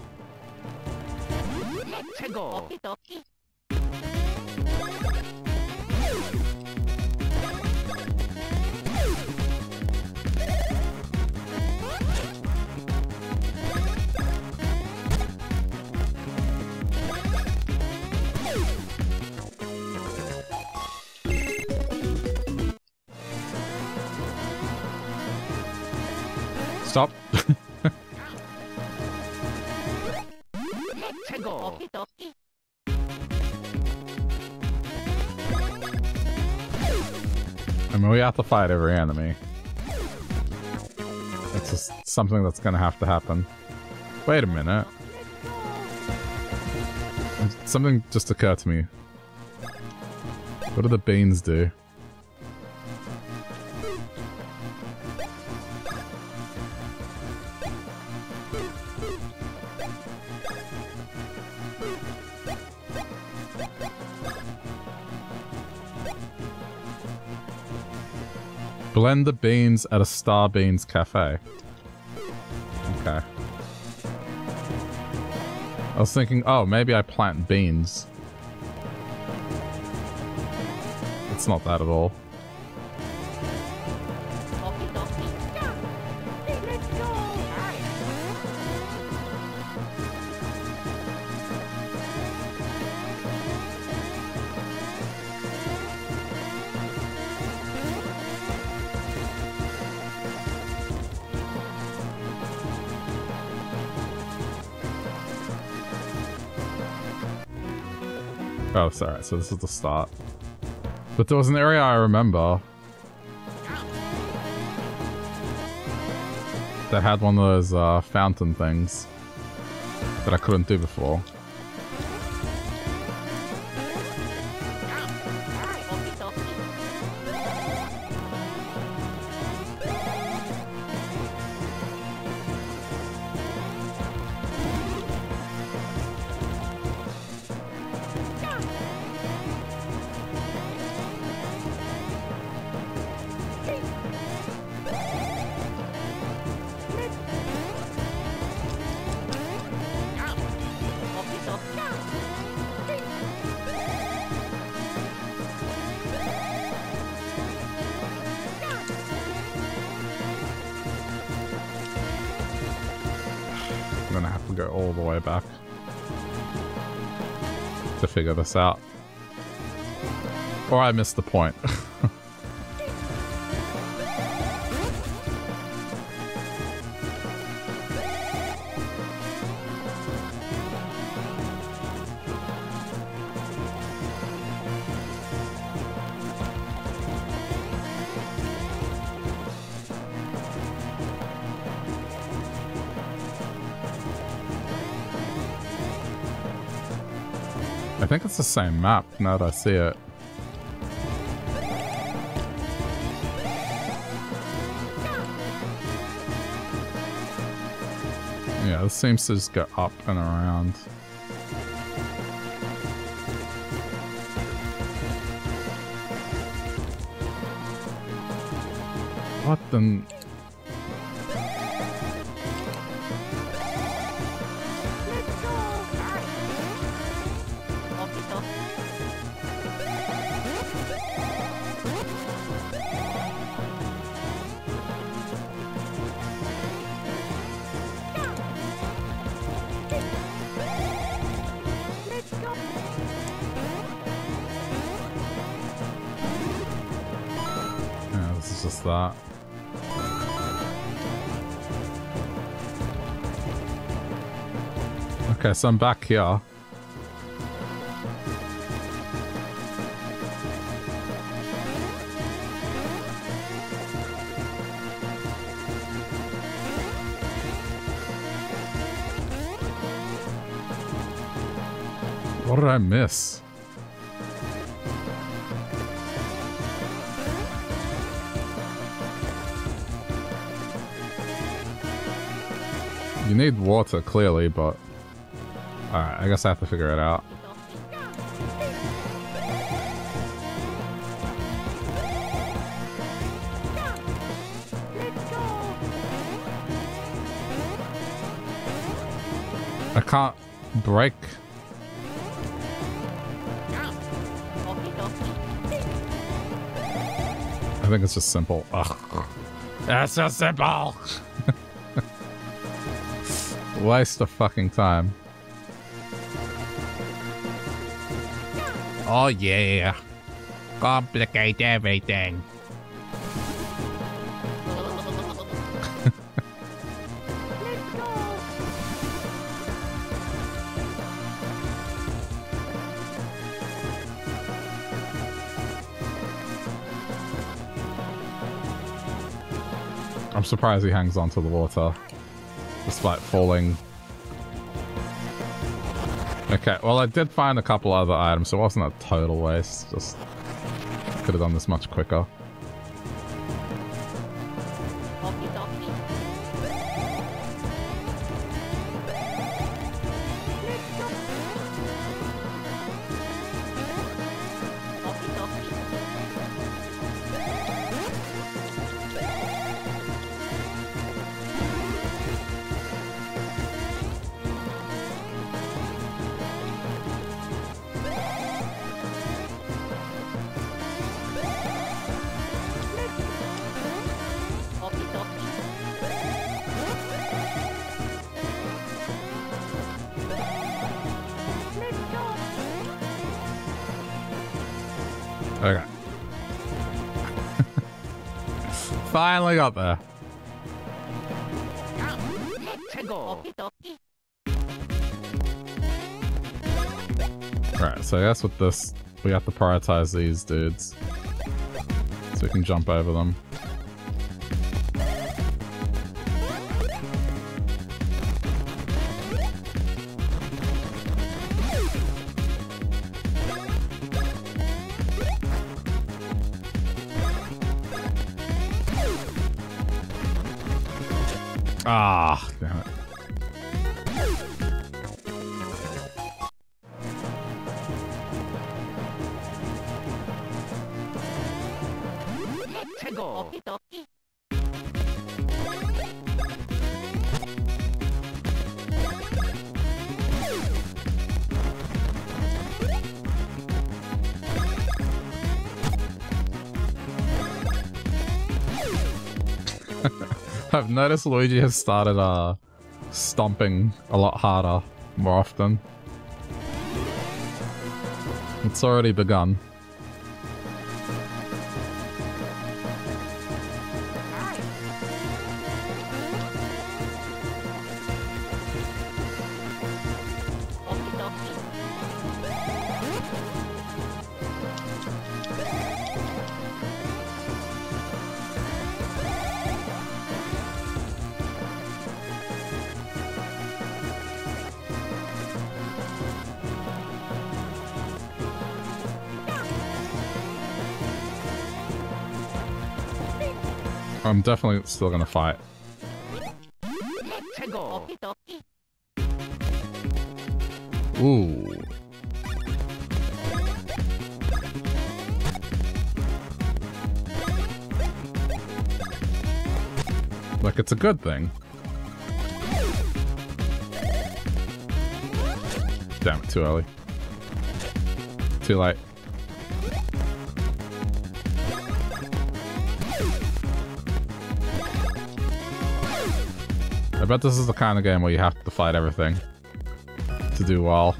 Fight every enemy. It's just something that's gonna have to happen. Wait a minute. Something just occurred to me. What do the beans do? Blend the beans at a Star Beans cafe. Okay. I was thinking, oh, maybe I plant beans. It's not that at all. Oh, sorry. So this is the start. But there was an area I remember that had one of those uh, fountain things that I couldn't do before. Figure this out. Or I missed the point. same map now that I see it. Yeah, this seems to just go up and around. What the... So I'm back here. What did I miss? You need water, clearly, but... Alright, I guess I have to figure it out. I can't break... I think it's just simple. Ugh. That's so simple. Waste of fucking time. Oh yeah. Complicate everything. I'm surprised he hangs onto the water. Despite falling. Okay, well I did find a couple other items, so it wasn't a total waste. Just could have done this much quicker. Okay. Finally got there. Right, so I guess with this, we have to prioritize these dudes. So we can jump over them. Noticed Luigi has started uh stomping a lot harder more often. It's already begun. Definitely still gonna fight. Ooh. Like it's a good thing. Damn it, too early. Too late. Bet this is the kind of game where you have to fight everything to do well.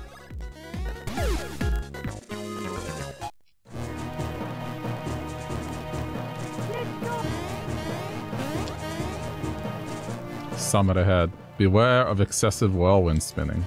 Summit ahead. Beware of excessive whirlwind spinning.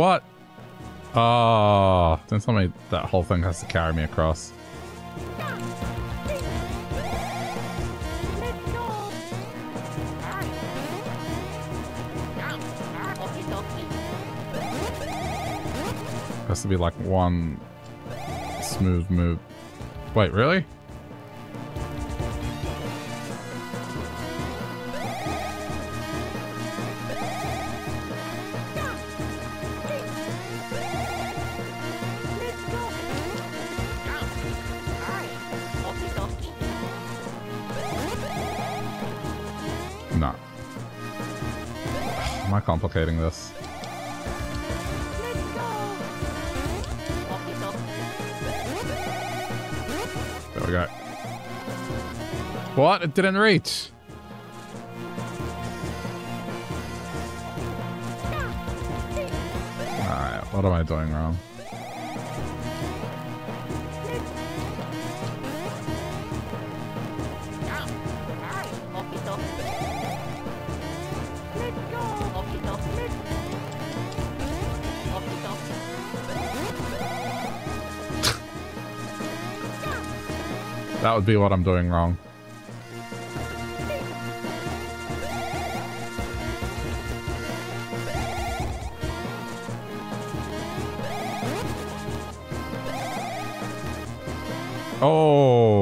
What? Oh, don't tell me that whole thing has to carry me across. Has to be like one smooth move. Wait, really? Complicating this? There we go. What? It didn't reach. Alright, what am I doing wrong? That would be what I'm doing wrong. Oh,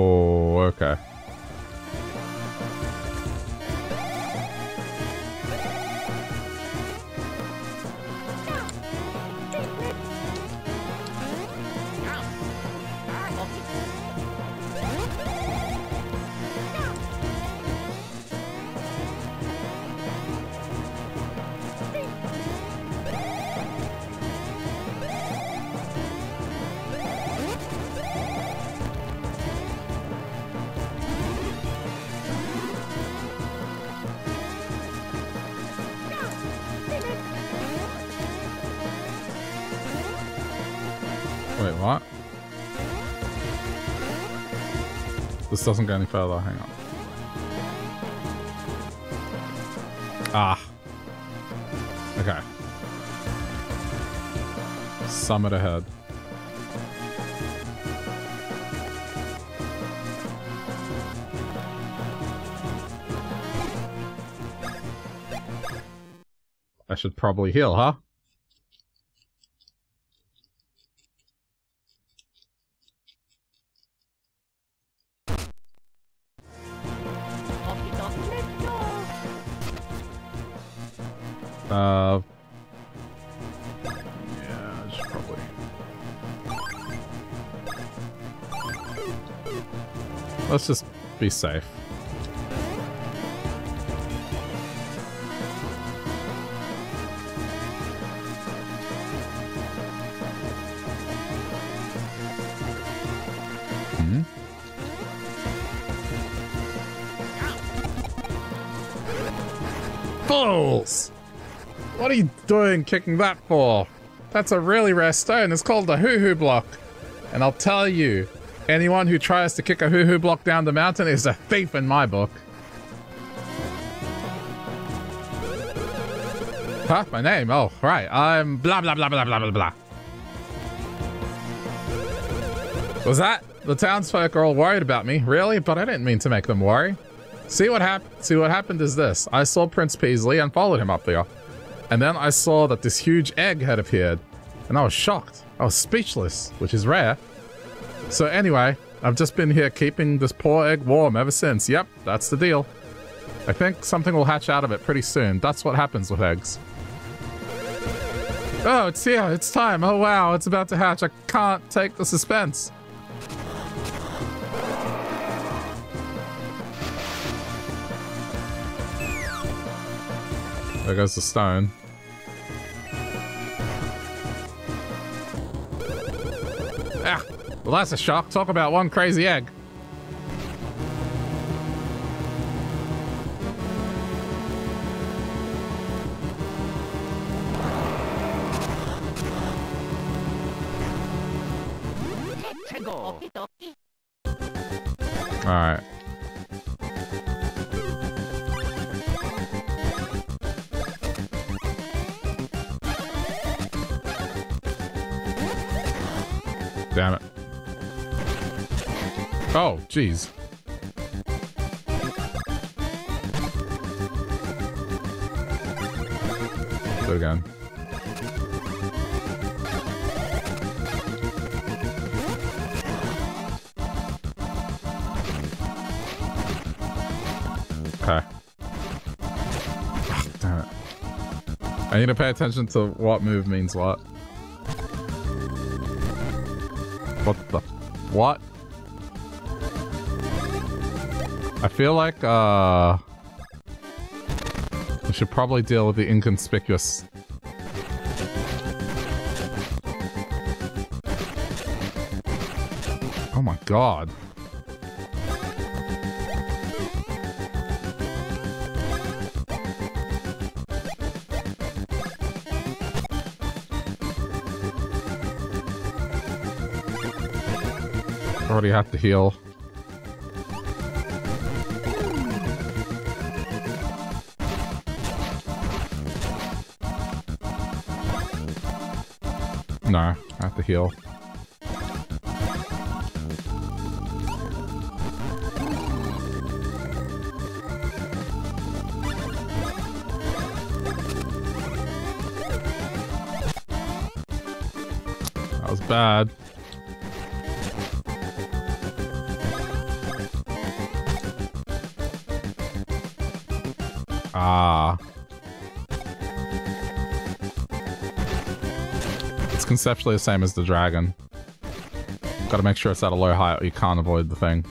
doesn't go any further. Hang on. Ah. Okay. Summit ahead. I should probably heal, huh? Be safe. Hmm? Fools! What are you doing kicking that for? That's a really rare stone. It's called the Hoohoo block. And I'll tell you, anyone who tries to kick a Hoohoo block down the mountain is a thief in my book. Huh? My name? Oh, right. I'm blah blah blah blah blah blah blah. Was that? The townsfolk are all worried about me. Really? But I didn't mean to make them worry. See what happened? See what happened is this. I saw Prince Peasley and followed him up there. And then I saw that this huge egg had appeared. And I was shocked. I was speechless, which is rare. So anyway, I've just been here keeping this poor egg warm ever since. Yep, that's the deal. I think something will hatch out of it pretty soon. That's what happens with eggs. Oh, it's here. It's time. Oh, wow. It's about to hatch. I can't take the suspense. There goes the stone. Well that's a shock. Talk about one crazy egg. Jeez. It again. Okay. Ah, damn it. I need to pay attention to what move means what. What the? What? Feel like, uh... We should probably deal with the inconspicuous. Oh my god. Already have to heal. No, I have to heal. That was bad. Conceptually the same as the dragon. Gotta make sure it's at a low height or you can't avoid the thing.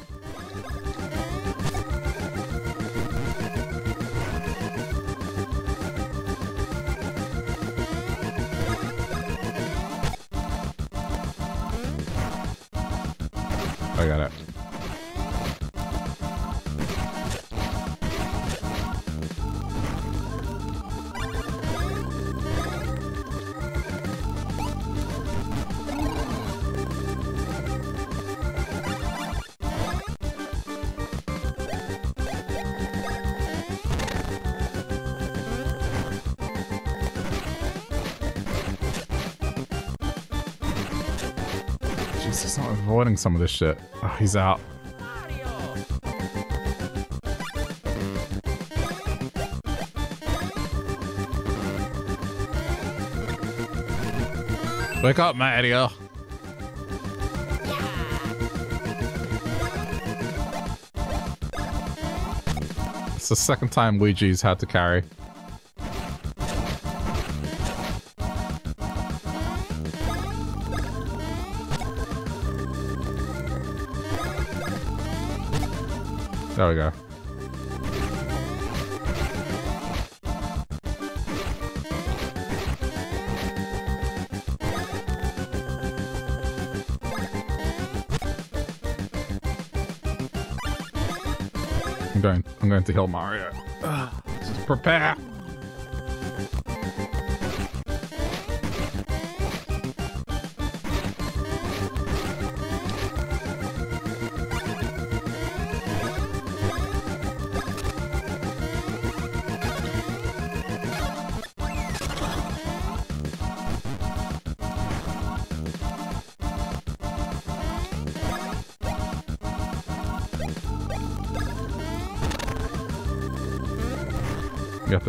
some of this shit. Oh, he's out. Wake up, Mario. It's the second time Luigi's had to carry. There we go. I'm going I'm going to heal Mario. Prepare.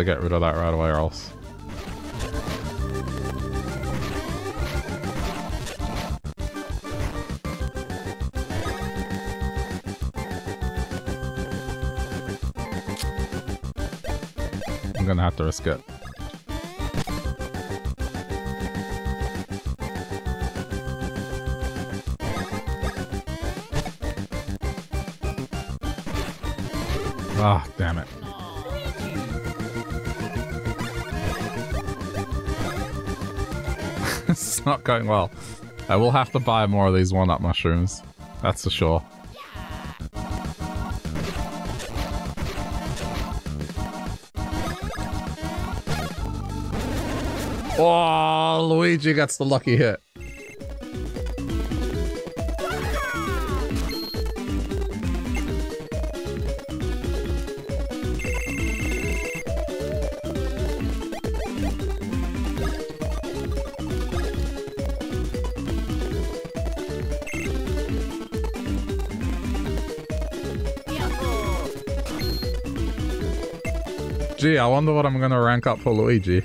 Get rid of that right away or else. I'm gonna have to risk it. Going well. I will have to buy more of these one-up mushrooms. That's for sure. Oh, Luigi gets the lucky hit. Wonder what I'm gonna rank up for Luigi.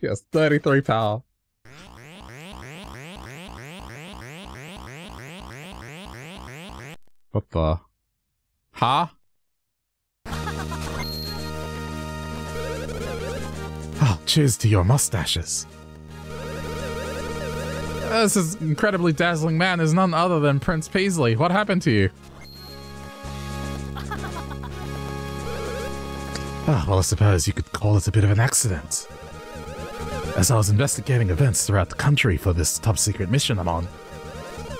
yes, 33 power. What the? Huh? Oh, cheers to your mustaches. This is incredibly dazzling man is none other than Prince Peasley. What happened to you? Ah, well, I suppose you could call it a bit of an accident. As I was investigating events throughout the country for this top secret mission I'm on,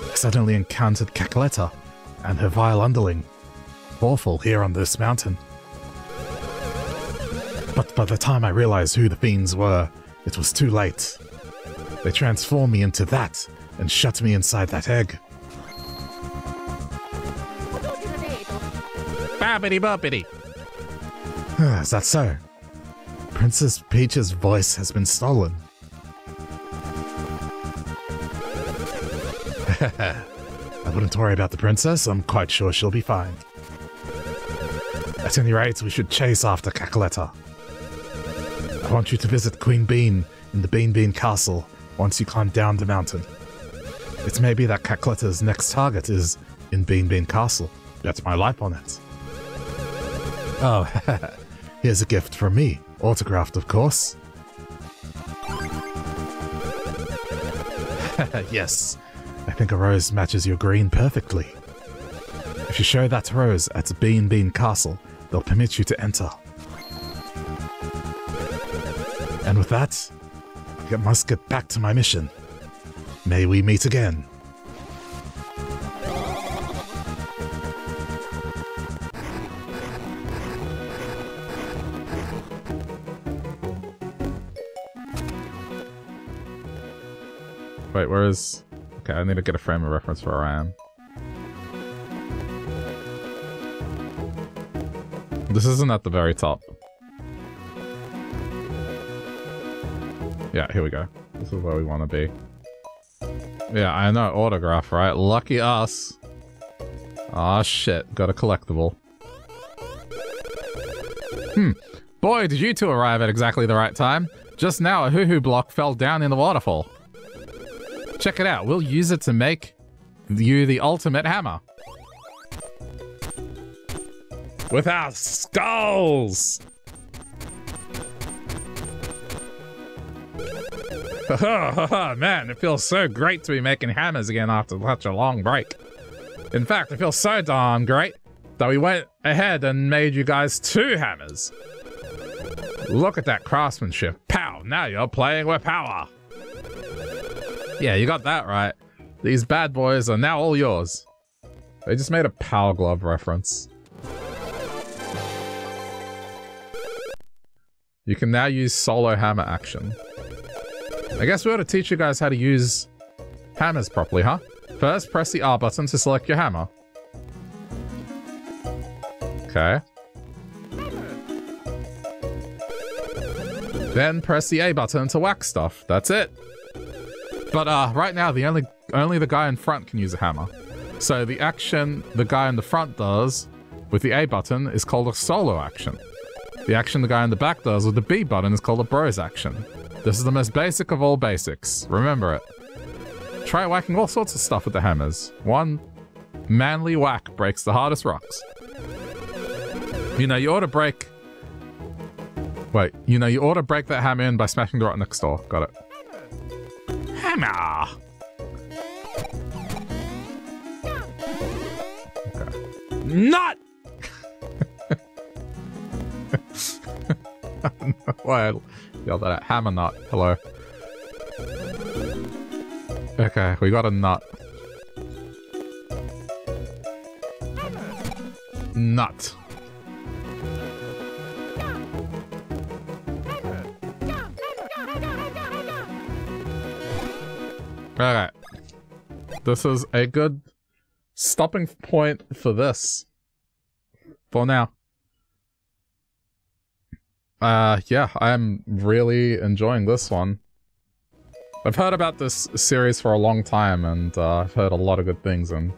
I suddenly encountered Cackletta and her vile underling, Fawful, here on this mountain. But by the time I realized who the fiends were, it was too late. They transform me into that and shut me inside that egg. Babbity boppity. Ah, is that so? Princess Peach's voice has been stolen. I wouldn't worry about the princess. I'm quite sure she'll be fine. At any rate, we should chase after Cackletta. I want you to visit Queen Bean in the Beanbean Castle once you climb down the mountain. It may be that Cackletta's next target is in Beanbean Castle. Bet my life on it. Oh, here's a gift from me. Autographed, of course. yes, I think a rose matches your green perfectly. If you show that rose at Beanbean Castle, they'll permit you to enter. And with that, I must get back to my mission. May we meet again. Wait, where is... Okay, I need to get a frame of reference for where I am. This isn't at the very top. Yeah, here we go. This is where we want to be. Yeah, I know, autograph, right? Lucky us. Aw, oh, shit. Got a collectible. Hmm. Boy, did you two arrive at exactly the right time. Just now, a Hoohoo block fell down in the waterfall. Check it out. We'll use it to make you the ultimate hammer. With our skulls! Man, it feels so great to be making hammers again after such a long break. In fact, it feels so darn great that we went ahead and made you guys two hammers. Look at that craftsmanship. Pow, now you're playing with power. Yeah, you got that right. These bad boys are now all yours. They just made a Power Glove reference. You can now use solo hammer action. I guess we ought to teach you guys how to use hammers properly, huh? First, press the R button to select your hammer. Okay. Then press the A button to whack stuff. That's it. But uh, right now, the only only the guy in front can use a hammer. So the action the guy in the front does with the A button is called a solo action. The action the guy in the back does with the B button is called a bros action. This is the most basic of all basics. Remember it. Try whacking all sorts of stuff with the hammers. One manly whack breaks the hardest rocks. You know, you ought to break... Wait, you know, you ought to break that hammer in by smashing the rock next door. Got it. Hammer! Okay. Not! I don't know why I that at. Hammer nut. Hello. Okay, we got a nut. Nut. Alright. This is a good stopping point for this. For now. Uh, yeah, I'm really enjoying this one. I've heard about this series for a long time, and uh, I've heard a lot of good things, and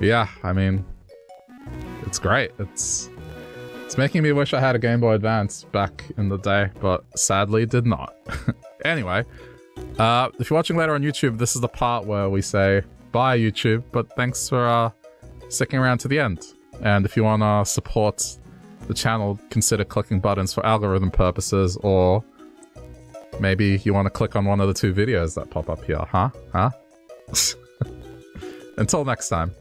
yeah, I mean, it's great. It's it's making me wish I had a Game Boy Advance back in the day, but sadly did not. anyway, uh, if you're watching later on YouTube, this is the part where we say bye YouTube, but thanks for uh, sticking around to the end. And if you want to support the channel, consider clicking buttons for algorithm purposes, or maybe you want to click on one of the two videos that pop up here, huh? Huh? Until next time.